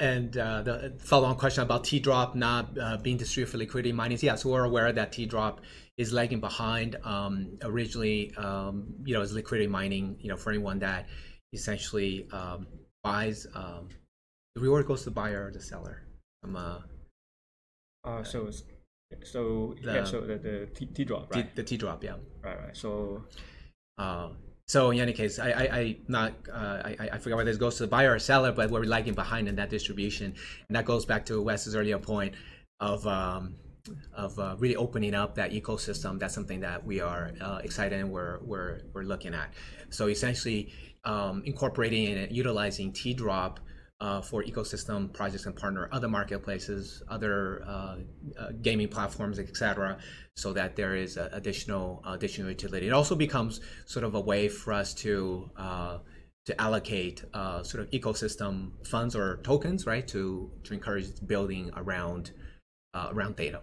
and uh, the follow-on question about T-drop not uh, being distributed for liquidity mining. Yeah, so we're aware that T-drop is lagging behind. Um, originally, um, you know, as liquidity mining, you know, for anyone that essentially um, buys, um, the reward goes to the buyer or the seller. From, uh, uh, so so the, yeah, so the, the T, T-drop, right? T, the T-drop, yeah. Right, right. So. Uh, so in any case, I, I, I not uh, I, I forgot whether this goes to the buyer or seller, but we're lagging behind in that distribution, and that goes back to Wes's earlier point of um, of uh, really opening up that ecosystem. That's something that we are uh, excited and we're we're we're looking at. So essentially, um, incorporating and utilizing T drop uh, for ecosystem projects and partner other marketplaces, other uh, uh, gaming platforms, etc., so that there is additional additional utility. It also becomes sort of a way for us to uh, to allocate uh, sort of ecosystem funds or tokens, right, to to encourage building around uh, around Theta.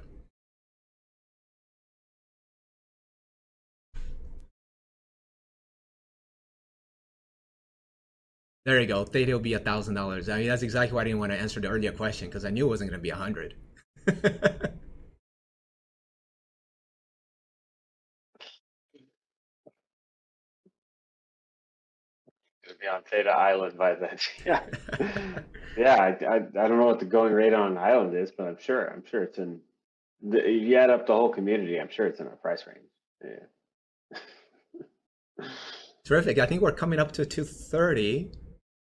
There you go. Theta will be a thousand dollars. I mean, that's exactly why I didn't want to answer the earlier question because I knew it wasn't going to be a hundred. be on Theta Island by then. yeah, yeah. I, I, I don't know what the going rate on an island is, but I'm sure I'm sure it's in. The, if you add up the whole community, I'm sure it's in our price range. Yeah. Terrific. I think we're coming up to 2.30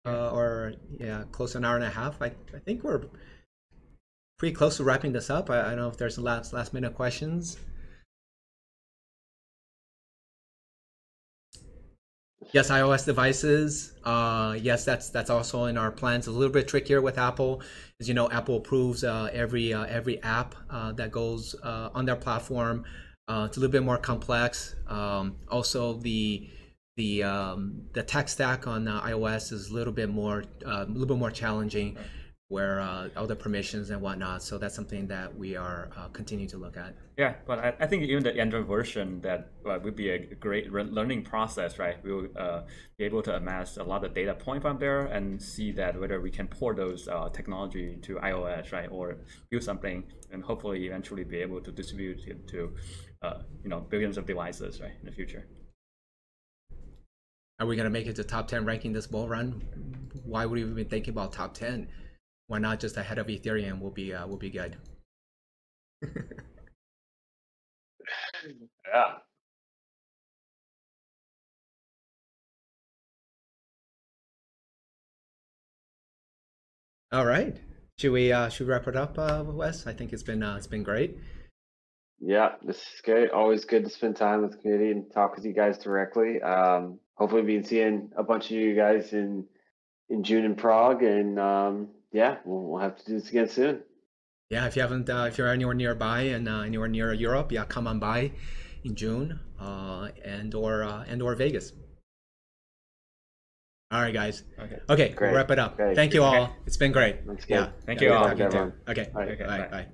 uh, or yeah, close to an hour and a half. I, I think we're pretty close to wrapping this up. I, I don't know if there's last last minute questions. Yes, iOS devices. Uh, yes, that's that's also in our plans. It's a little bit trickier with Apple, as you know, Apple approves uh, every uh, every app uh, that goes uh, on their platform. Uh, it's a little bit more complex. Um, also, the the um, the tech stack on iOS is a little bit more a little bit more challenging where uh, all the permissions and whatnot. So that's something that we are uh, continuing to look at. Yeah, but I, I think even the Android version that uh, would be a great learning process, right? We'll uh, be able to amass a lot of data point from there and see that whether we can port those uh, technology to iOS, right, or build something and hopefully eventually be able to distribute it to, uh, you know, billions of devices, right, in the future. Are we going to make it to top 10 ranking this bull run? Why would we even think about top 10? why not just ahead of Ethereum will be uh, will be good. yeah. All right. Should we uh, should we wrap it up, uh, Wes? I think it's been uh, it's been great. Yeah, this is great. Always good to spend time with the community and talk with you guys directly. Um, hopefully, we'll be seeing a bunch of you guys in in June in Prague, and um, yeah, we'll, we'll have to do this again soon. Yeah, if you haven't, uh, if you're anywhere nearby and uh, anywhere near Europe, yeah, come on by in June, uh, and or uh, and or Vegas. All right, guys. Okay, okay we'll wrap it up. Great. Thank you all. It's been great. Yeah, thank you all. Okay, okay, bye. bye. bye.